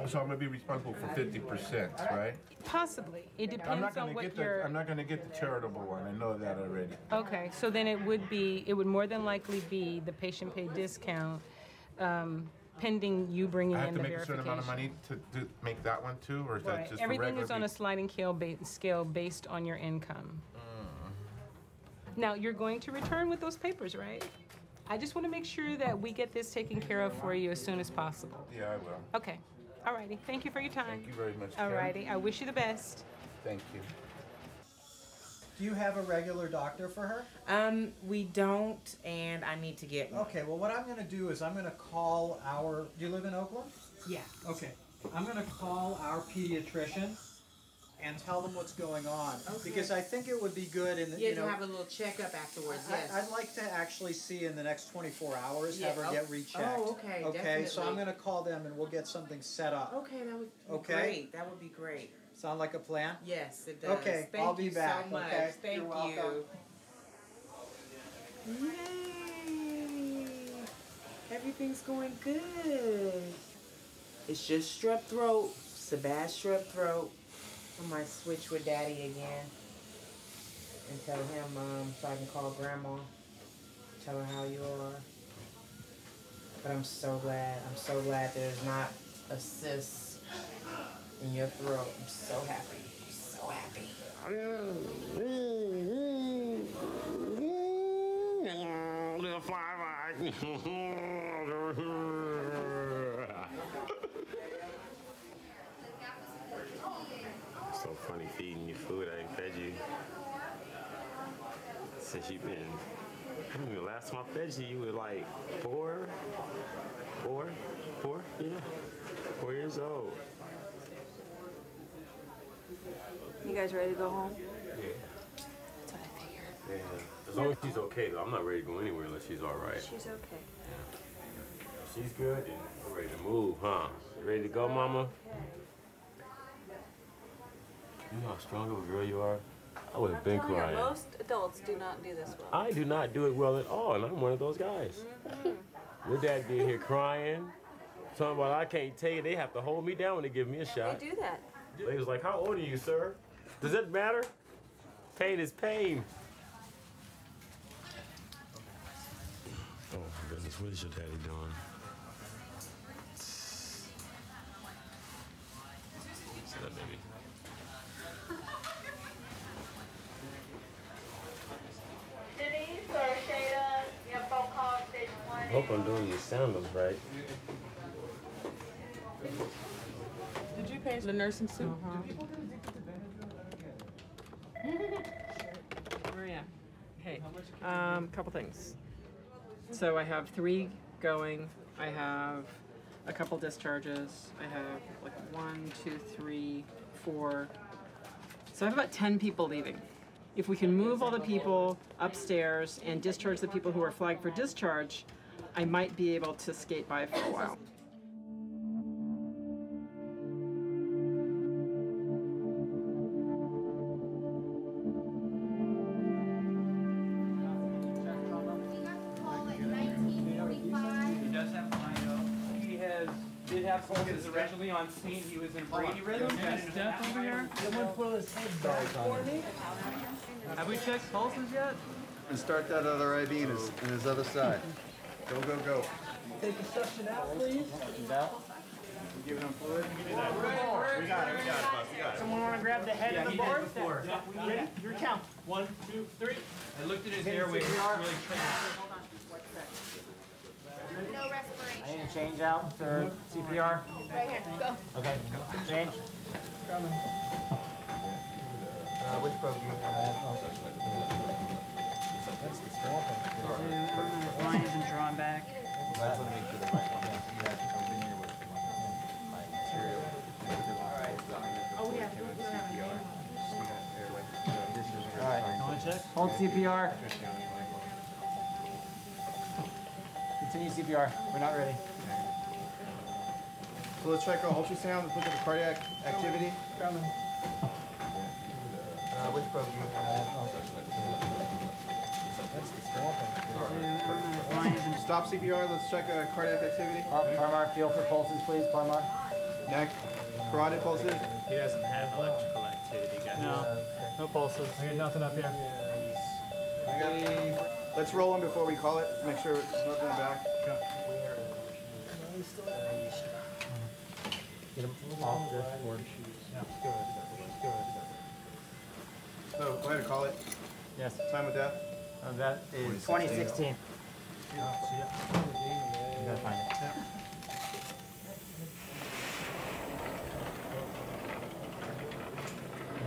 So I'm gonna be responsible for fifty percent, right? Possibly. It I'm depends on what get your. the. I'm not gonna get the charitable one. I know that already. Okay, so then it would be, it would more than likely be the patient pay discount, um, pending you bringing in the I have to make a certain amount of money verification. to make that one too, or is that just everything is on a sliding scale, ba- scale based on your income. Now, you're going to return with those papers, right? I just want to make sure that we get this taken care of for you as soon as possible. Yeah, I will. Okay, all righty, thank you for your time. Thank you very much. All righty, I wish you the best. Thank you. Do you have a regular doctor for her? Um, we don't, and I need to get one. Okay, well, what I'm gonna do is I'm gonna call our, do you live in Oakland? Yeah. Okay, I'm gonna call our pediatrician and tell them what's going on. Oh, okay. Because I think it would be good in the, Yeah, you know. to have a little checkup afterwards. I- Yes. I'd like to actually see in the next 24 hours, have her oh- get rechecked. oh, okay, Okay, so I'm gonna call them and we'll get something set up. Okay, that would be Okay. great. That would be great. Sound like a plan? Yes, it does. Okay, Thank I'll be you back, so much. okay? Thank You're welcome. you. Yay! Everything's going good. It's just strep throat. It's a bad strep throat. I might switch with daddy again and tell him um, so I can call grandma. Tell her how you are. But I'm so glad. I'm so glad there's not a cyst in your throat. I'm so happy. I'm So happy. Little fly So funny feeding you food I ain't fed you since you've been. I mean, last time I fed you, you were like four, four, four, yeah, four years old. You guys ready to go home? Yeah. That's what I figured. Yeah. As long as she's okay, though. I'm not ready to go anywhere unless she's all right. She's okay. If she's good, then we're ready to move, huh? You ready to go, Mama? You know how strong of a girl you are? I would have been Telling you, crying. Most adults do not do this well. I do not do it well at all, and I'm one of those guys. Mm-hmm. Your dad be in here crying, talking about I can't take it. They have to hold me down when they give me a shot. They do that. They was like, "How old are you, sir? Does it matter? Pain is pain." Oh my goodness, what is your daddy doing? Sounds right. Did you pay for the nursing suit? Maria, hey, um, couple things. So I have three going. I have a couple discharges. I have like one, two, three, four. So I have about 10 people leaving. If we can move all the people upstairs and discharge the people who are flagged for discharge, I might be able to skate by for a while. He does have Mino. He did have pulses originally on scene. He was in Brady rhythm. Is Steph over here? Someone pull his head back for me. Have we checked pulses yet? And start that other IV in his, in his other side. Go, go, go. Take the suction out, please. Giving him fluid? We got it, we got it, we got it. Someone want to grab the head Yeah, of the he did board? before. Yeah, ready? Your count. One, two, three. I looked at his Hit airways, it's CPR. really trained. No respiration. I need to change out for CPR. Right here, go. Okay, change. Uh, which program? Line isn't drawn back. Oh, yeah. Alright, hold CPR. Continue CPR. We're not ready. So let's check our ultrasound. Let's look at the cardiac activity. Coming. Uh, which program? Stop CPR. Let's check uh, cardiac activity. Par- Parmar, feel for pulses, please. Parmar. Neck. Carotid pulses. He doesn't have electrical activity, guys. No, no pulses. I got nothing up here. Let's roll him before we call it. Make sure there's nothing in the back. Get him off this board. So go ahead and call it. Yes. Time of death. Uh, that is 2016. You gotta find it.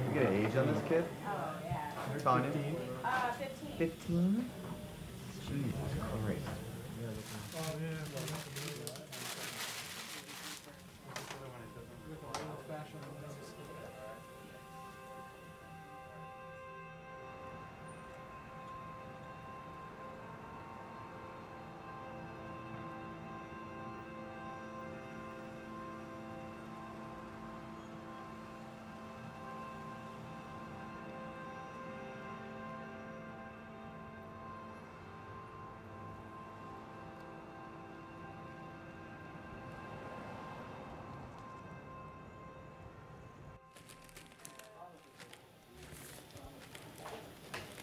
You get an age on this kid? Oh, yeah. Tanya? Uh, 15. 15? Jesus Christ.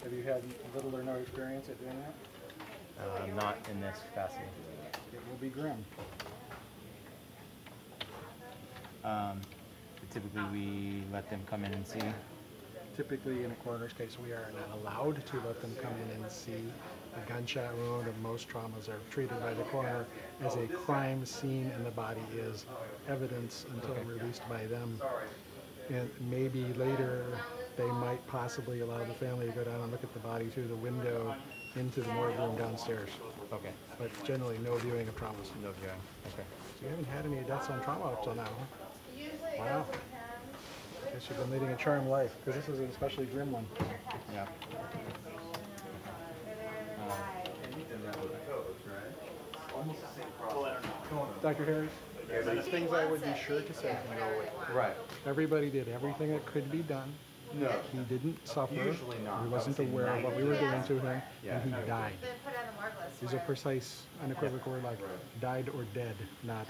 Have you had little or no experience at doing that? Uh, not in this capacity. It will be grim. Um, typically, we let them come in and see typically in a coroner's case, we are not allowed to let them come in and see a gunshot wound or most traumas are treated by the coroner as a crime scene and the body is evidence until released by them. And maybe later they might possibly allow the family to go down and look at the body through the window into the morgue room downstairs. Okay. But generally, no viewing of traumas. No viewing. Okay. So you haven't had any deaths on trauma up till now. Wow. I guess you've been leading a charmed life, because this is an especially grim one. Yeah. Dr. Harris, these things I would be sure to say. Right. Everybody did everything that could be done. No. He didn't suffer. Usually not. He wasn't I aware of what we were doing to him, Yeah. and he Yeah. died. Been put on the morgue list. These are precise, unequivocal word like died or dead, not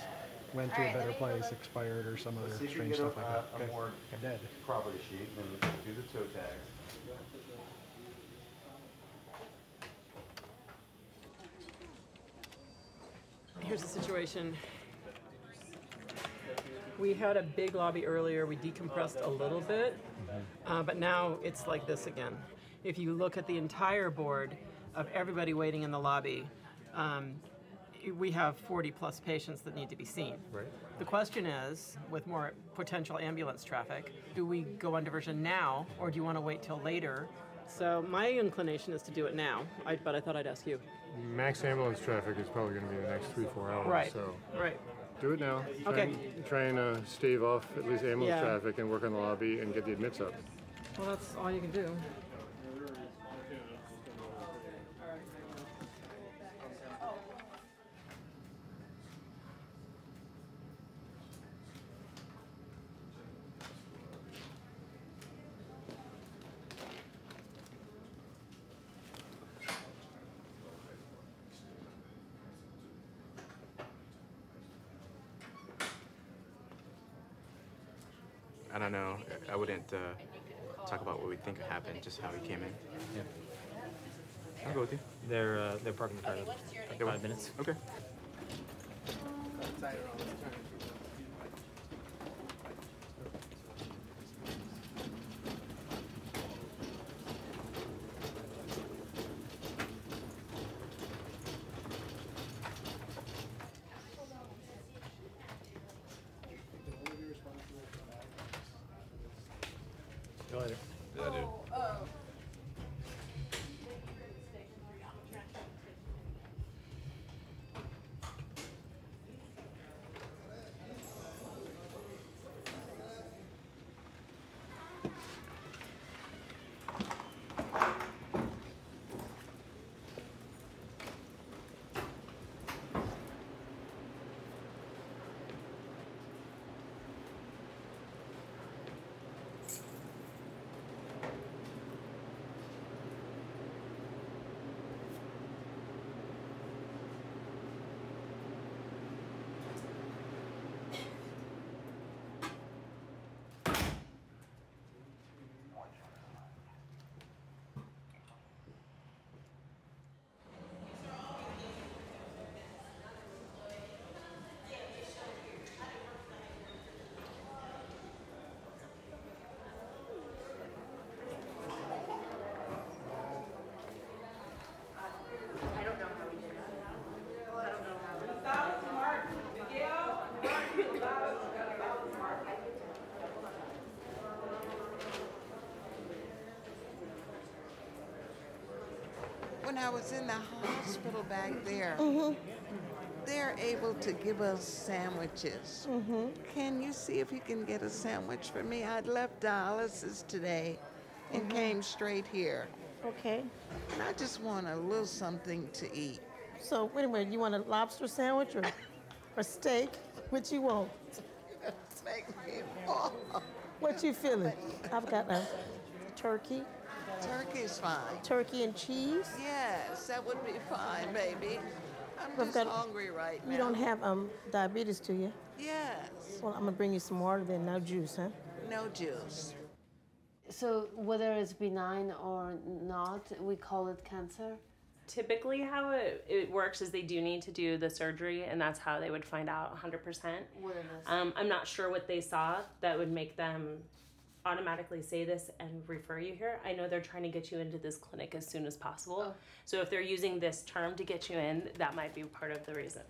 went to a better place, expired, or some other See strange stuff like that. Uh, okay. Dead. property sheet, and then do the toe tags. Here's the situation. We had a big lobby earlier. We decompressed a little bit, uh, but now it's like this again. If you look at the entire board of everybody waiting in the lobby, um, we have 40 plus patients that need to be seen. Right. The question is, with more potential ambulance traffic, do we go on diversion now, or do you want to wait till later? So my inclination is to do it now, I, but I thought I'd ask you. Max ambulance traffic is probably going to be the next three, four hours. Right, So right. Do it now. Try Okay. And, try and uh, stave off at least ambulance Yeah. traffic and work on the lobby and get the admits up. Well, that's all you can do. I don't know. I wouldn't uh, talk about what we think happened, just how he came in. Yeah. I'll go with you. They're uh, they're parking the car. Like They five minutes. Okay. I was in the hospital back there, mm-hmm. they're able to give us sandwiches. Mm-hmm. Can you see if you can get a sandwich for me? I'd left dialysis today and mm-hmm. came straight here. Okay. And I just want a little something to eat. So wait a minute, you want a lobster sandwich or a steak? What you want? Make me. What you feeling? I've got a turkey. Turkey's fine. Turkey and cheese. Yes, that would be fine, baby. I'm I've just got- hungry right now. You don't have um diabetes, do you? Yes. Well, I'm gonna bring you some water then, no juice, huh? No juice. So whether it's benign or not, we call it cancer. Typically, how it, it works is they do need to do the surgery, and that's how they would find out 100%. What it is. Um, I'm not sure what they saw that would make them automatically say this and refer you here. I know they're trying to get you into this clinic as soon as possible. Oh. So if they're using this term to get you in, that might be part of the reason.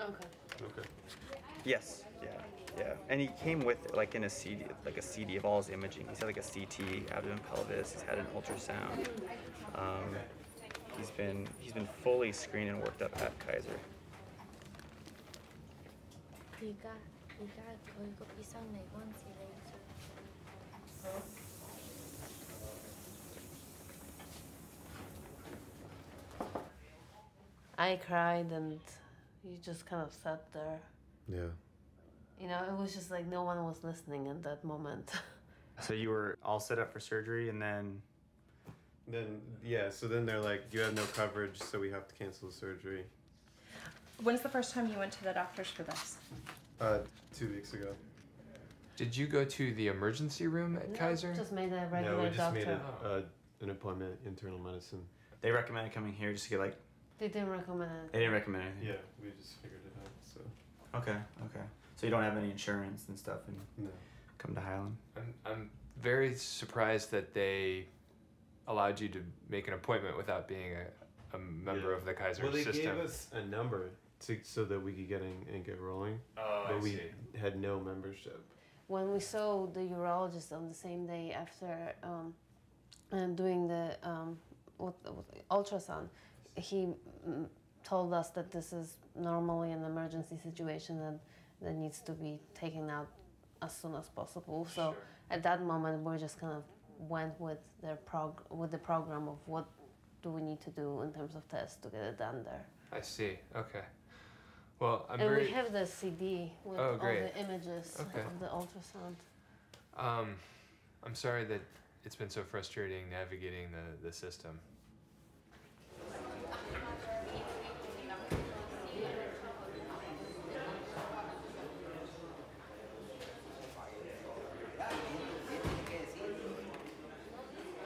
Okay. Okay. Yes. Yeah. Yeah. And he came with like in a CD, like a CD of all his imaging. He's had like a CT, abdomen, pelvis. He's had an ultrasound. Um, he's been he's been fully screened and worked up at Kaiser. 네가 네가 결국 이상내 I cried and you just kind of sat there. Yeah. You know, it was just like no one was listening at that moment. So you were all set up for surgery, and then Then yeah, so then they're like, you have no coverage, so we have to cancel the surgery. When's the first time you went to the doctors for this? Uh, two weeks ago. Did you go to the emergency room at Kaiser? Just made a regular No, regular we just doctor. made a, uh, an appointment, internal medicine. they recommended coming here just to get like They didn't recommend it. they didn't recommend anything. Yeah, we just figured it out. So Okay, okay. So you don't have any insurance and stuff, and no. come to Highland. I'm, I'm very surprised that they allowed you to make an appointment without being a, a member Yeah. of the Kaiser system. well, they system. gave us a number to so that we could get in and get rolling. Oh, but I we see. had no membership. When we saw the urologist on the same day after um, and doing the um, what, what, ultrasound, he mm, told us that this is normally an emergency situation and that needs to be taken out as soon as possible. So at that moment, we just kind of went with their prog- with the program of what do we need to do in terms of tests to get it done there. I see. Okay. Well, I'm and very. we have the CD with Oh, all the images Okay. of the ultrasound. Um, I'm sorry that it's been so frustrating navigating the, the system.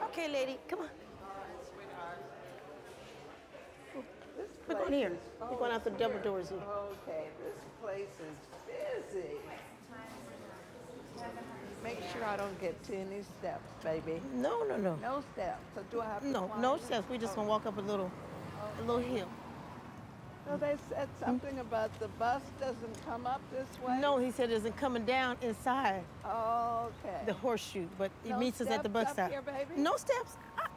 Okay, lady, come on. Going here. We're going out the double doors here. Okay, this place is busy. Make sure I don't get to any steps, baby. No, no, no. No steps. So do I have to No, climb? no steps. We're just gonna walk up a little, a little hill. So they said something about the bus doesn't come up this way? No, he said it isn't coming down inside Okay. the horseshoe, but it No meets us at the bus stop. here. No steps. Ah,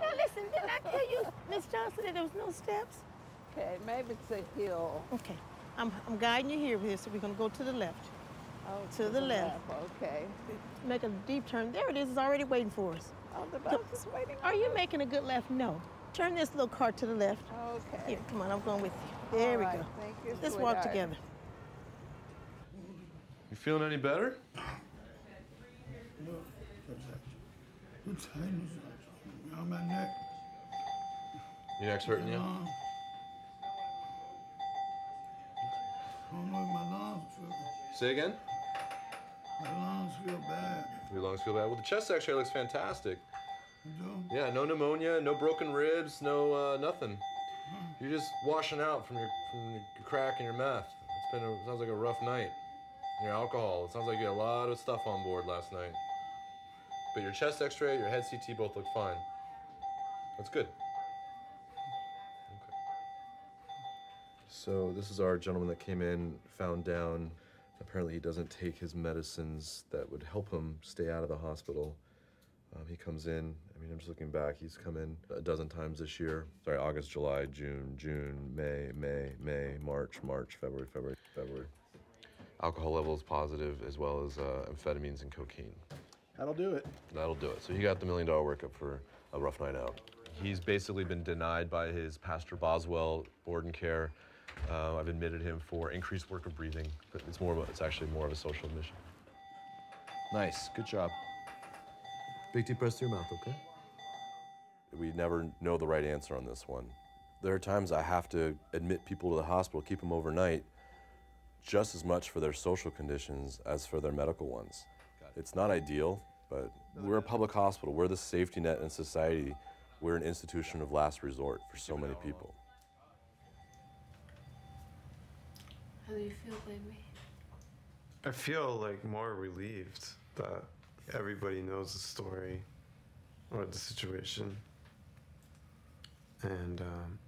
Now listen, didn't I tell you, Miss Johnson, that there was no steps? Okay, maybe it's a hill. Okay, I'm, I'm guiding you here, here, so we're gonna go to the left. Oh, to the left. Okay. Make a deep turn. There it is. It's already waiting for us. Oh, the bus is waiting. Are you making a good left? No. Turn this little car to the left. Okay. Here, come on. I'm going with you. There All we right, go. thank you, Let's walk together. You feeling any better? On my neck. Your neck's hurting you? I don't know if my lungs feel. Say again? My lungs feel bad. Your lungs feel bad. Well, the chest X-ray looks fantastic. Yeah, no pneumonia, no broken ribs, no uh, nothing. You're just washing out from your from your crack in your meth. It's been a, sounds like a rough night. And Your alcohol. It sounds like you had a lot of stuff on board last night. But your chest X-ray, your head CT both look fine. That's good. Okay. So this is our gentleman that came in, found down. Apparently, he doesn't take his medicines that would help him stay out of the hospital. Um, he comes in. I mean, I'm just looking back. He's come in a dozen times this year. Sorry, August, July, June, June, May, May, May, March, March, February, February, February. Alcohol levels positive, as well as uh, amphetamines and cocaine. That'll do it. That'll do it. So he got the million dollar workup for a rough night out. He's basically been denied by his Pastor Boswell board and care. Uh, I've admitted him for increased work of breathing, but it's more of a, it's actually more of a social admission. Nice, good job. Big deep breath through your mouth, okay? We never know the right answer on this one. There are times I have to admit people to the hospital, keep them overnight, just as much for their social conditions as for their medical ones. It's not ideal, but we're a public hospital. We're the safety net in society. We're an institution of last resort for so many people. How do you feel, baby? I feel like more relieved that everybody knows the story or the situation. And um,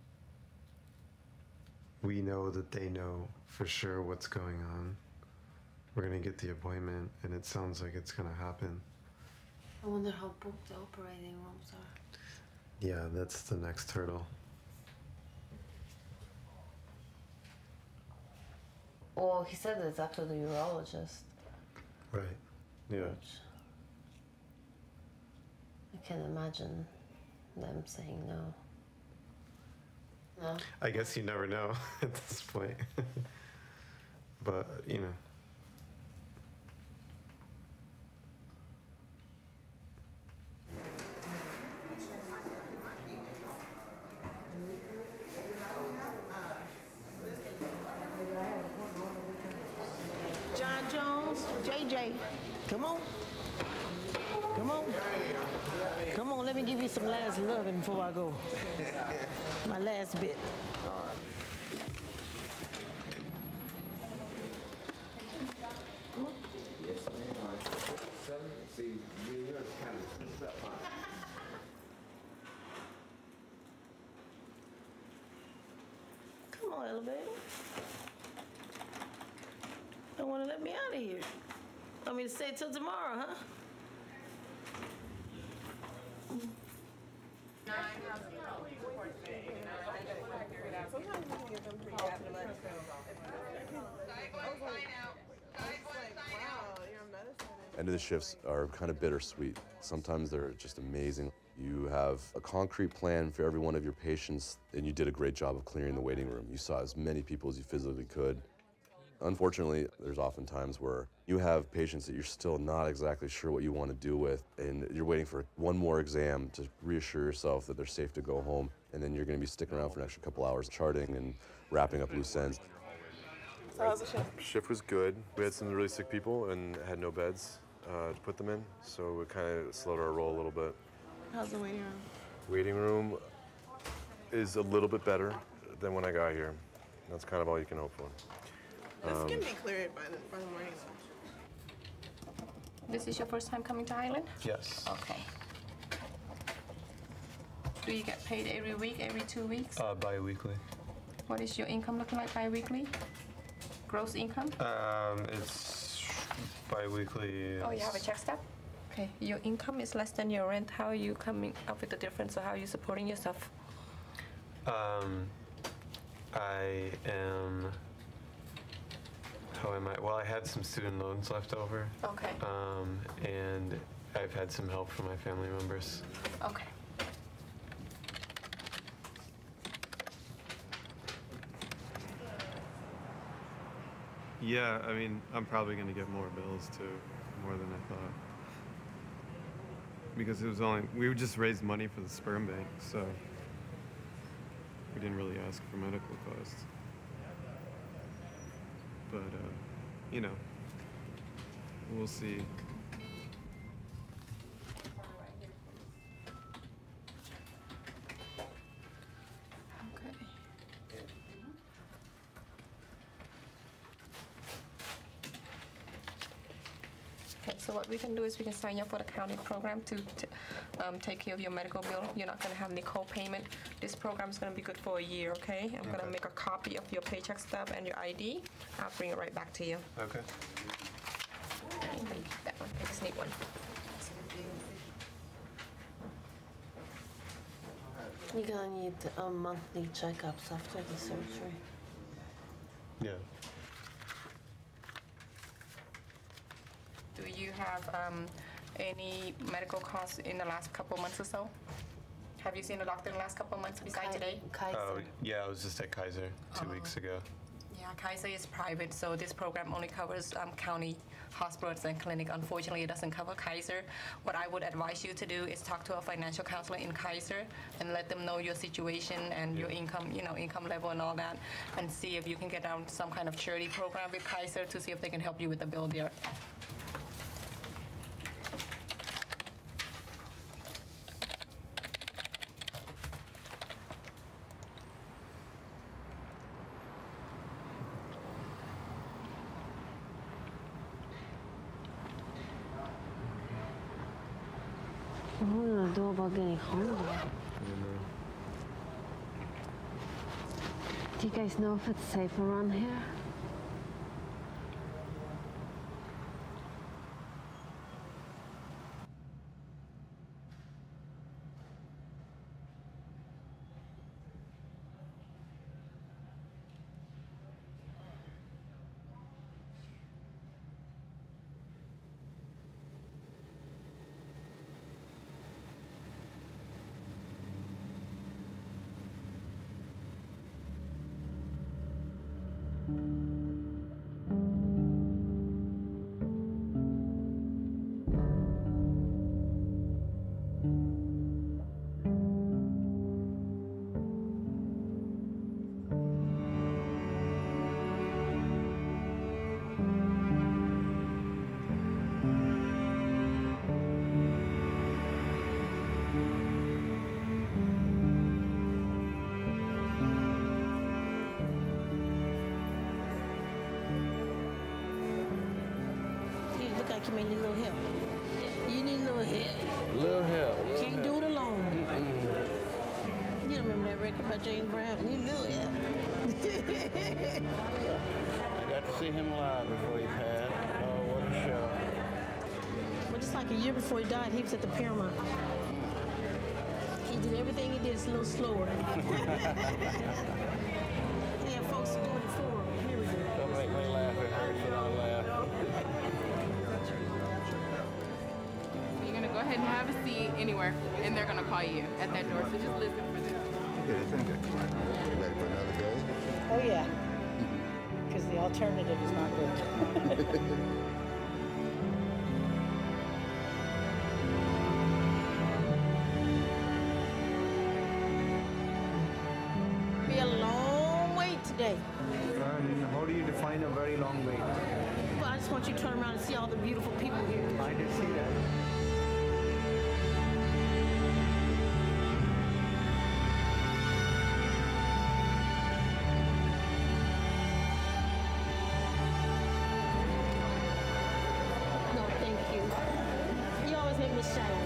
we know that they know for sure what's going on. We're going to get the appointment, and it sounds like it's going to happen. I wonder how booked the operating rooms are. Yeah, that's the next hurdle. Well, he said it's up to the urologist. Right. Yeah. I can't imagine them saying no. No. I guess you never know at this point. but, you know. JJ, come on. Come on. Come on, let me give you some last loving before I go. My last bit. Come on, elevator. Don't want to let me out of here. Want me to stay till tomorrow, huh? End of the shifts are kind of bittersweet. Sometimes they're just amazing. You have a concrete plan for every one of your patients, and you did a great job of clearing the waiting room. You saw as many people as you physically could. Unfortunately, there's often times where you have patients that you're still not exactly sure what you want to do with, and you're waiting for one more exam to reassure yourself that they're safe to go home, and then you're going to be sticking around for an extra couple hours charting and wrapping up loose ends. So how's the shift? Shift was good. We had some really sick people and had no beds uh, to put them in, so it kind of slowed our roll a little bit. How's the waiting room? Waiting room is a little bit better than when I got here. That's kind of all you can hope for. This Um, can be cleared by the, by the morning. This is your first time coming to Highland? Yes. Okay. Do you get paid every week, every two weeks? Uh, bi weekly. What is your income looking like bi-weekly? Gross income? Um, it's bi weekly. Oh, you have a check stub? Okay, your income is less than your rent. How are you coming up with the difference, or how are you supporting yourself? Um, I am. How am I? Well, I had some student loans left over. Okay. Um, and I've had some help from my family members. Okay. Yeah, I mean, I'm probably going to get more bills too, more than I thought. Because it was only, we just raised money for the sperm bank, so we didn't really ask for medical costs. But, uh, you know, we'll see. Okay, so what we can do is we can sign you up for the county program to, to um, take care of your medical bill. You're not going to have any co-payment. This program is going to be good for a year, okay? I'm going to make a copy of your paycheck stub and your ID. I'll bring it right back to you. Okay. That one. I just need one. You're gonna need um, monthly checkups after the surgery. Yeah. Do you have um, any medical costs in the last couple months or so? Have you seen a doctor in the last couple months besides today? Oh, yeah, I was just at Kaiser two weeks ago. Yeah, Kaiser is private, so this program only covers um, county hospitals and clinic. Unfortunately, it doesn't cover Kaiser. What I would advise you to do is talk to a financial counselor in Kaiser and let them know your situation and your income, you know, income level and all that, and see if you can get on some kind of charity program with Kaiser to see if they can help you with the bill there. What are we gonna do about getting home though? Do you guys know if it's safe around here? I got to see him live before he passed. Oh, what a show. Well, just like a year before he died, he was at the Paramount. He did everything he did just a little slower. yeah, folks are doing it for him. Here we go. Don't make me laugh. It hurts when I laugh. You're gonna go ahead and have a seat anywhere, and they're gonna call you at that door. So just listen for them. Yeah, they think that. Ready for another day? Oh, yeah. The alternative is not good. Be a long wait today. And How do you define a very long wait? Well, I just want you to turn around and see all the beautiful people here. I did see that. No, thank